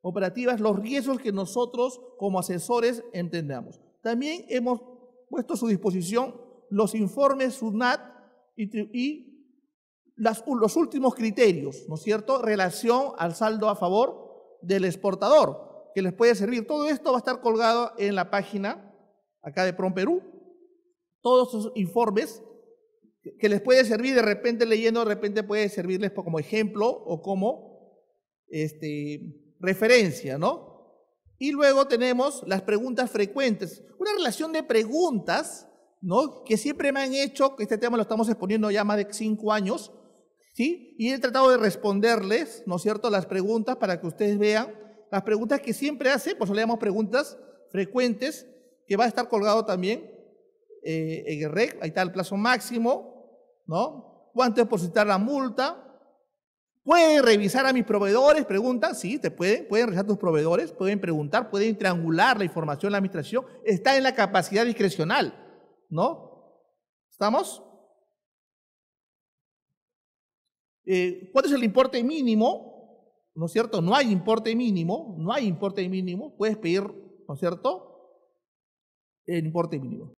operativas, los riesgos que nosotros como asesores entendamos. También hemos puesto a su disposición los informes SUNAT y, los últimos criterios, ¿no es cierto?, relación al saldo a favor del exportador, que les puede servir. Todo esto va a estar colgado en la página acá de PROM Perú. Todos esos informes que- que les puede servir de repente leyendo, de repente puede servirles como ejemplo o como este, referencia, ¿no? Y luego tenemos las preguntas frecuentes. Una relación de preguntas, ¿no? Que siempre me han hecho, que este tema lo estamos exponiendo ya más de cinco años, ¿sí? Y he tratado de responderles, ¿no es cierto?, las preguntas para que ustedes vean las preguntas que siempre hace, pues le llamamos preguntas frecuentes, que va a estar colgado también eh, en el REC, ahí está el plazo máximo, ¿no? ¿Cuánto es por citar la multa? ¿Pueden revisar a mis proveedores? Preguntan, sí, te pueden, pueden revisar a tus proveedores, pueden preguntar, pueden triangular la información la administración, está en la capacidad discrecional, ¿no? ¿Estamos? Eh, ¿Cuánto es el importe mínimo? ¿No es cierto? No hay importe mínimo, no hay importe mínimo, puedes pedir, ¿no es cierto? El importe mínimo.